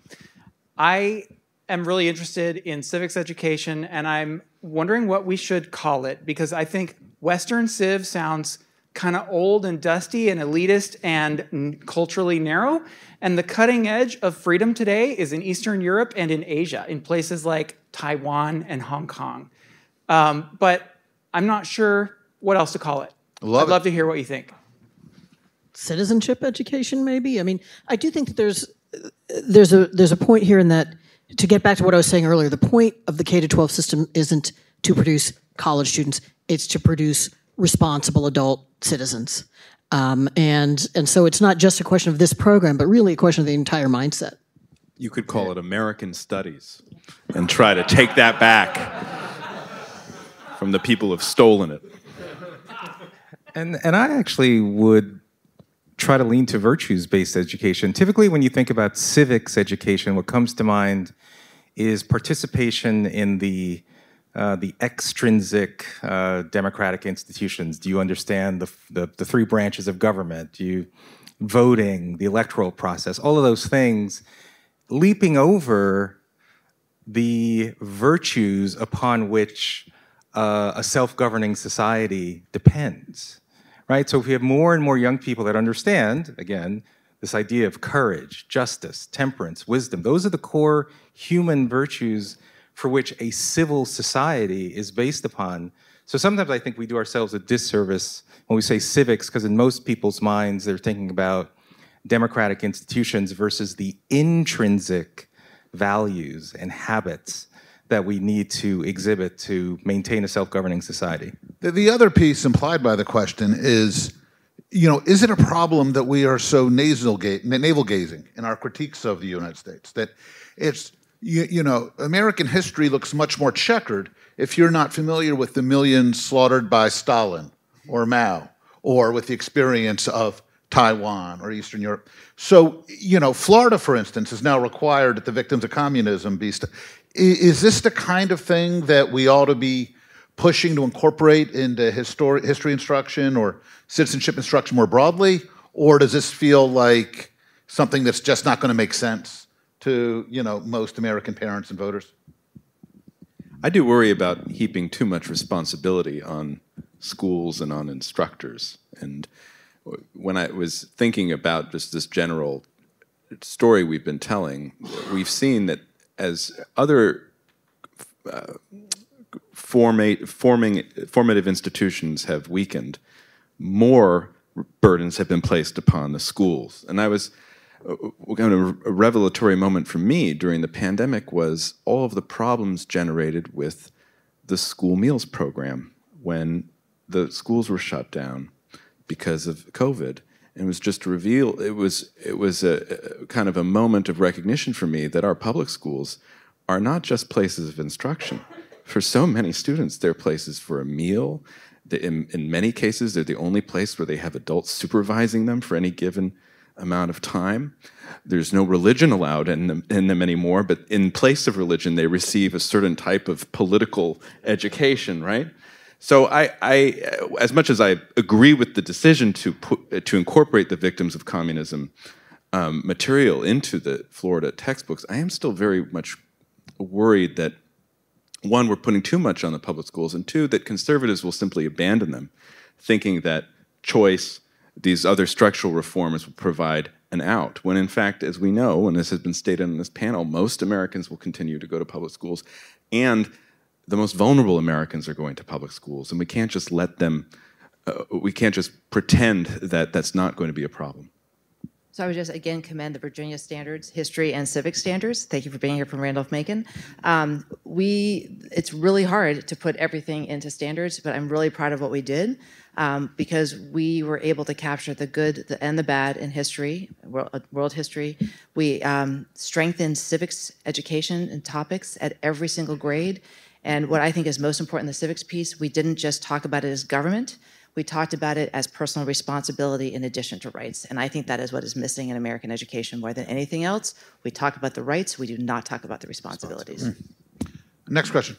[SPEAKER 7] I am really interested in civics education, and I'm wondering what we should call it because I think Western Civ sounds kind of old and dusty and elitist and culturally narrow. And the cutting edge of freedom today is in Eastern Europe and in Asia, in places like Taiwan and Hong Kong. Um, but I'm not sure what else to call it.
[SPEAKER 1] Love
[SPEAKER 7] I'd
[SPEAKER 1] it.
[SPEAKER 7] love to hear what you think.
[SPEAKER 5] Citizenship education maybe? I mean i do think that there's there's a there's a point here in that to get back to what i was saying earlier the point of the k to 12 system isn't to produce college students it's to produce responsible adult citizens. Um, and and so it's not just a question of this program but really a question of the entire mindset.
[SPEAKER 4] You could call it American Studies and try to take that back from the people who have stolen it.
[SPEAKER 6] And and I actually would try to lean to virtues-based education. Typically, when you think about civics education, what comes to mind is participation in the uh, the extrinsic uh, democratic institutions. Do you understand the, the the three branches of government? Do you voting, the electoral process, all of those things, leaping over the virtues upon which uh, a self-governing society depends, right? So if we have more and more young people that understand, again, this idea of courage, justice, temperance, wisdom, those are the core human virtues for which a civil society is based upon. So sometimes I think we do ourselves a disservice when we say civics, because in most people's minds, they're thinking about democratic institutions versus the intrinsic values and habits that we need to exhibit to maintain a self-governing society.
[SPEAKER 1] The, the other piece implied by the question is, you know, is it a problem that we are so nasal ga- navel gazing in our critiques of the United States that it's you, you know American history looks much more checkered if you're not familiar with the millions slaughtered by Stalin or Mao or with the experience of Taiwan or Eastern Europe. So, you know, Florida, for instance, is now required that the victims of communism be. St- is this the kind of thing that we ought to be pushing to incorporate into histori- history instruction or citizenship instruction more broadly? Or does this feel like something that's just not going to make sense to, you know, most American parents and voters?
[SPEAKER 4] I do worry about heaping too much responsibility on schools and on instructors. And when I was thinking about just this general story we've been telling, we've seen that as other uh, formate, forming, formative institutions have weakened, more burdens have been placed upon the schools. And I was uh, kind of a revelatory moment for me during the pandemic was all of the problems generated with the school meals program when the schools were shut down because of COVID. It was just to reveal it was it was a, a kind of a moment of recognition for me that our public schools are not just places of instruction. For so many students, they're places for a meal. In, in many cases, they're the only place where they have adults supervising them for any given amount of time. There's no religion allowed in them, in them anymore, but in place of religion, they receive a certain type of political education, right? So I, I, as much as I agree with the decision to put, to incorporate the victims of communism um, material into the Florida textbooks, I am still very much worried that one, we're putting too much on the public schools, and two, that conservatives will simply abandon them, thinking that choice, these other structural reforms will provide an out. When in fact, as we know, and this has been stated in this panel, most Americans will continue to go to public schools, and the most vulnerable Americans are going to public schools, and we can't just let them. Uh, we can't just pretend that that's not going to be a problem.
[SPEAKER 2] So I would just again commend the Virginia Standards, History and Civic Standards. Thank you for being here from Randolph Macon. Um, we, it's really hard to put everything into standards, but I'm really proud of what we did um, because we were able to capture the good the, and the bad in history, world, uh, world history. We um, strengthened civics education and topics at every single grade. And what I think is most important in the civics piece, we didn't just talk about it as government we talked about it as personal responsibility in addition to rights. And I think that is what is missing in American education more than anything else. We talk about the rights, we do not talk about the responsibilities.
[SPEAKER 1] Next question.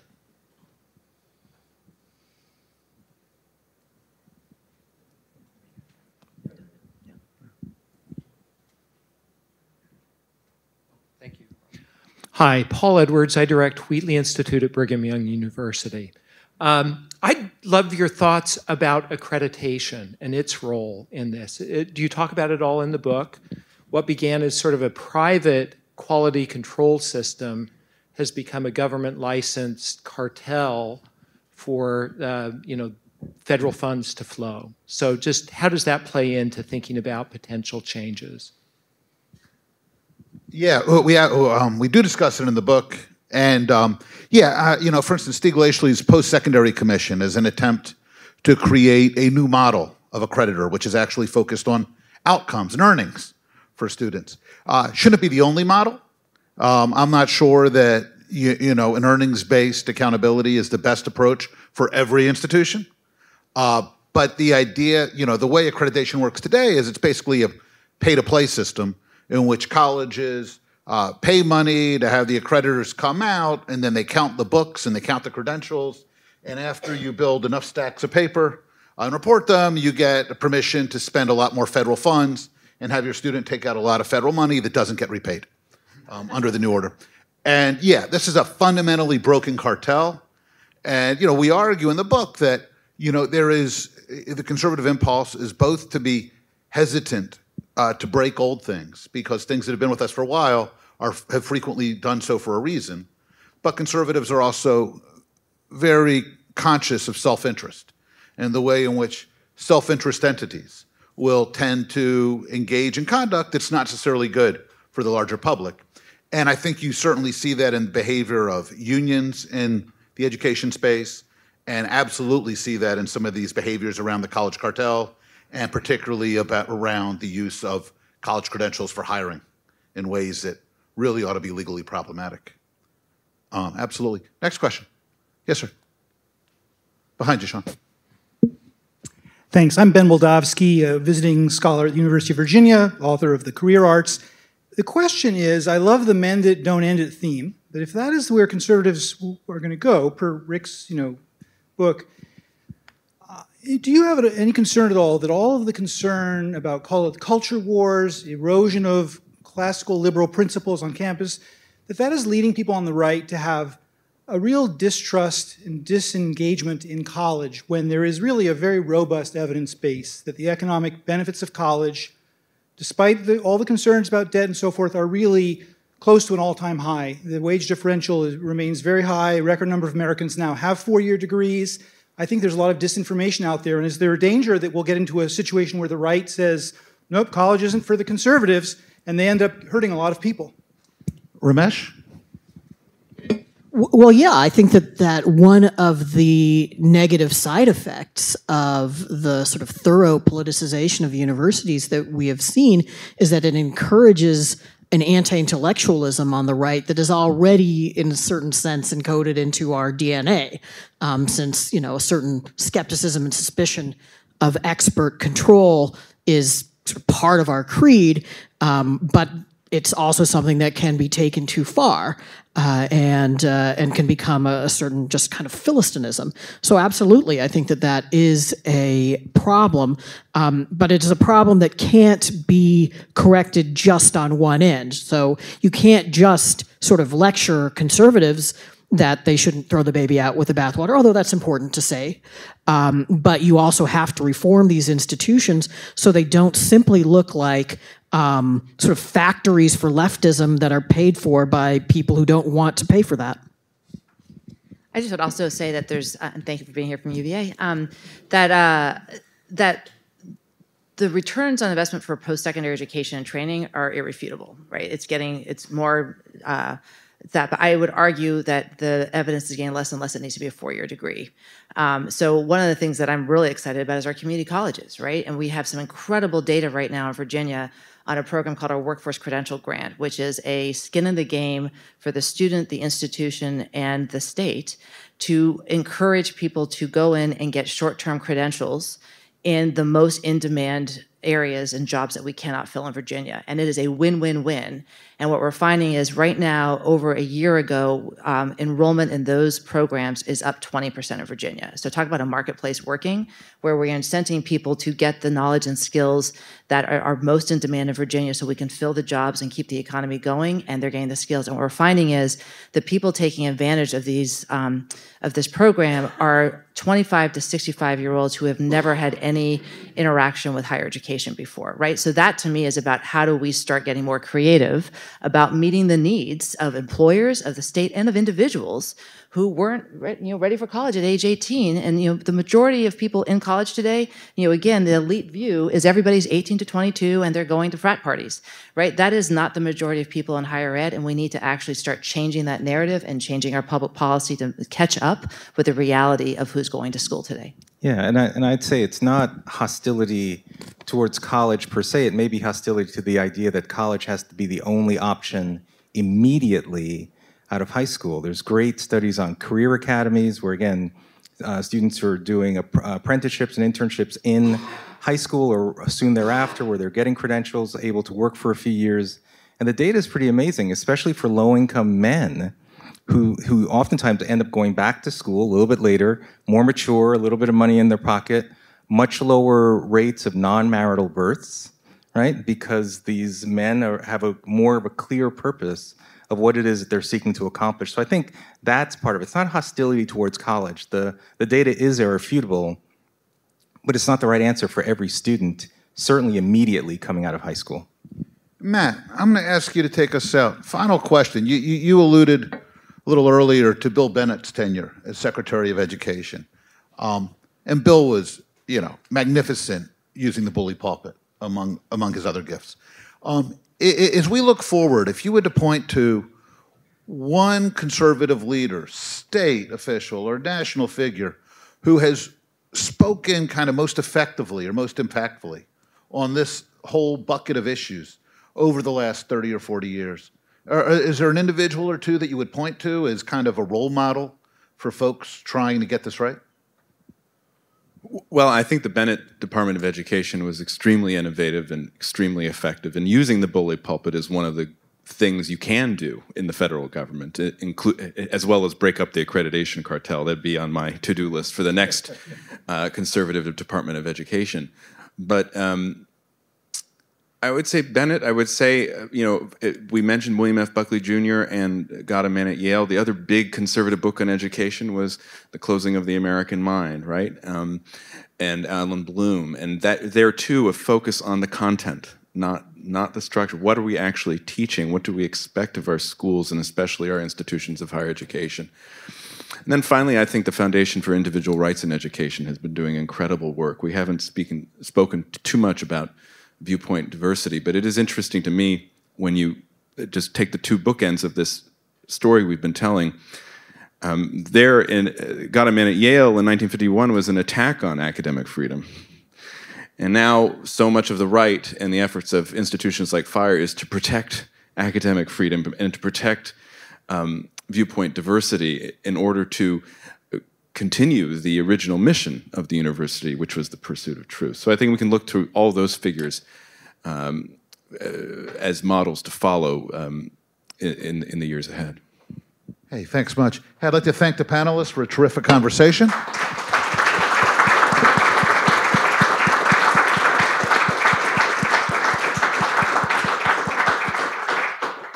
[SPEAKER 8] Hi, Paul Edwards. I direct Wheatley Institute at Brigham Young University. Um, I'd love your thoughts about accreditation and its role in this. It, do you talk about it all in the book? What began as sort of a private quality control system has become a government licensed cartel for uh, you know federal funds to flow. So just how does that play into thinking about potential changes?
[SPEAKER 1] Yeah, we um, we do discuss it in the book, and um, yeah, uh, you know, for instance, Steve Klinsky's post-secondary commission is an attempt to create a new model of accreditor, which is actually focused on outcomes and earnings for students. Uh, shouldn't it be the only model. Um, I'm not sure that you, you know an earnings-based accountability is the best approach for every institution. Uh, but the idea, you know, the way accreditation works today is it's basically a pay-to-play system in which colleges uh, pay money to have the accreditors come out, and then they count the books and they count the credentials. And after you build enough stacks of paper and report them, you get permission to spend a lot more federal funds and have your student take out a lot of federal money that doesn't get repaid um, under the new order. And yeah, this is a fundamentally broken cartel. And you know, we argue in the book that you know there is the conservative impulse is both to be hesitant uh, to break old things because things that have been with us for a while are, have frequently done so for a reason. But conservatives are also very conscious of self interest and the way in which self interest entities will tend to engage in conduct that's not necessarily good for the larger public. And I think you certainly see that in the behavior of unions in the education space, and absolutely see that in some of these behaviors around the college cartel and particularly about around the use of college credentials for hiring in ways that really ought to be legally problematic. Um, absolutely. Next question. Yes, sir. Behind you, Sean.
[SPEAKER 9] Thanks. I'm Ben Wildavsky, a visiting scholar at the University of Virginia, author of The Career Arts. The question is I love the men that don't end it theme, but if that is where conservatives are going to go, per Rick's you know, book, do you have any concern at all that all of the concern about call it culture wars, erosion of classical liberal principles on campus, that that is leading people on the right to have a real distrust and disengagement in college when there is really a very robust evidence base that the economic benefits of college, despite the, all the concerns about debt and so forth, are really close to an all-time high. The wage differential is, remains very high. A record number of Americans now have four-year degrees. I think there's a lot of disinformation out there. And is there a danger that we'll get into a situation where the right says, nope, college isn't for the conservatives, and they end up hurting a lot of people?
[SPEAKER 1] Ramesh?
[SPEAKER 5] Well, yeah, I think that, that one of the negative side effects of the sort of thorough politicization of universities that we have seen is that it encourages an anti-intellectualism on the right that is already, in a certain sense, encoded into our DNA, um, since you know a certain skepticism and suspicion of expert control is sort of part of our creed. Um, but it's also something that can be taken too far uh, and uh, and can become a, a, certain just kind of philistinism. So absolutely, I think that that is a problem, um, but it is a problem that can't be corrected just on one end. So you can't just sort of lecture conservatives that they shouldn't throw the baby out with the bathwater, although that's important to say. Um, but you also have to reform these institutions so they don't simply look like um, sort of factories for leftism that are paid for by people who don't want to pay for that.
[SPEAKER 2] I just would also say that there's, uh, and thank you for being here from UVA, um, that uh, that the returns on investment for post-secondary education and training are irrefutable, right? It's getting, it's more uh, that, but I would argue that the evidence is getting less and less. It needs to be a four-year degree. Um, so one of the things that I'm really excited about is our community colleges, right? And we have some incredible data right now in Virginia on a program called our Workforce Credential Grant, which is a skin in the game for the student, the institution, and the state to encourage people to go in and get short term credentials in the most in demand areas and jobs that we cannot fill in Virginia. And it is a win win win. And what we're finding is right now, over a year ago, um, enrollment in those programs is up 20% in Virginia. So talk about a marketplace working, where we're incenting people to get the knowledge and skills that are, are most in demand in Virginia so we can fill the jobs and keep the economy going, and they're getting the skills. And what we're finding is the people taking advantage of these um, of this program are 25 to 65 year olds who have never had any interaction with higher education before, right? So that to me is about how do we start getting more creative about meeting the needs of employers, of the state, and of individuals who weren't you know ready for college at age 18 and you know the majority of people in college today you know again the elite view is everybody's 18 to 22 and they're going to frat parties right? That is not the majority of people in higher ed and we need to actually start changing that narrative and changing our public policy to catch up with the reality of who's going to school today.
[SPEAKER 6] Yeah, and, I, and I'd say it's not hostility towards college per se. It may be hostility to the idea that college has to be the only option immediately out of high school. There's great studies on career academies where, again, uh, students are doing apprenticeships and internships in high school or soon thereafter where they're getting credentials, able to work for a few years. And the data is pretty amazing, especially for low income men who, who oftentimes end up going back to school a little bit later, more mature, a little bit of money in their pocket, much lower rates of non marital births, right? Because these men are, have a more of a clear purpose of what it is that they're seeking to accomplish. So I think that's part of it. It's not hostility towards college. The, the data is irrefutable, but it's not the right answer for every student, certainly immediately coming out of high school.
[SPEAKER 1] Matt, I'm going to ask you to take us out. Final question. You, you, you alluded a little earlier to Bill Bennett's tenure as Secretary of Education. Um, and Bill was, you know, magnificent using the bully pulpit among, among his other gifts. Um, as we look forward, if you were to point to one conservative leader, state official, or national figure who has spoken kind of most effectively or most impactfully on this whole bucket of issues over the last 30 or 40 years, Or is there an individual or two that you would point to as kind of a role model for folks trying to get this right?
[SPEAKER 4] Well, I think the Bennett Department of Education was extremely innovative and extremely effective, and using the bully pulpit is one of the things you can do in the federal government, as well as break up the accreditation cartel. That'd be on my to-do list for the next uh, conservative Department of Education. But um, I would say Bennett. I would say, uh, you know, it, we mentioned William F. Buckley Jr. and God and Man at Yale. The other big conservative book on education was The Closing of the American Mind, right? Um, and Allan Bloom. And that there too, a focus on the content, not not the structure. What are we actually teaching? What do we expect of our schools and especially our institutions of higher education? And then finally, I think the Foundation for Individual Rights in Education has been doing incredible work. We haven't speaking, spoken too much about viewpoint diversity. But it is interesting to me when you just take the two bookends of this story we've been telling. Um, there in uh, God and Man at Yale in 1951 was an attack on academic freedom. And now, so much of the right and the efforts of institutions like FIRE is to protect academic freedom and to protect um, viewpoint diversity in order to continue the original mission of the university, which was the pursuit of truth. So I think we can look to all those figures um, uh, as models to follow um, in, in the years ahead.
[SPEAKER 1] Hey, thanks much. I'd like to thank the panelists for a terrific conversation.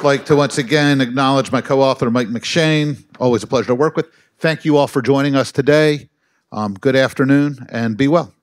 [SPEAKER 1] like to once again acknowledge my co-author, Mike McShane. Always a pleasure to work with. Thank you all for joining us today. Um, good afternoon and be well.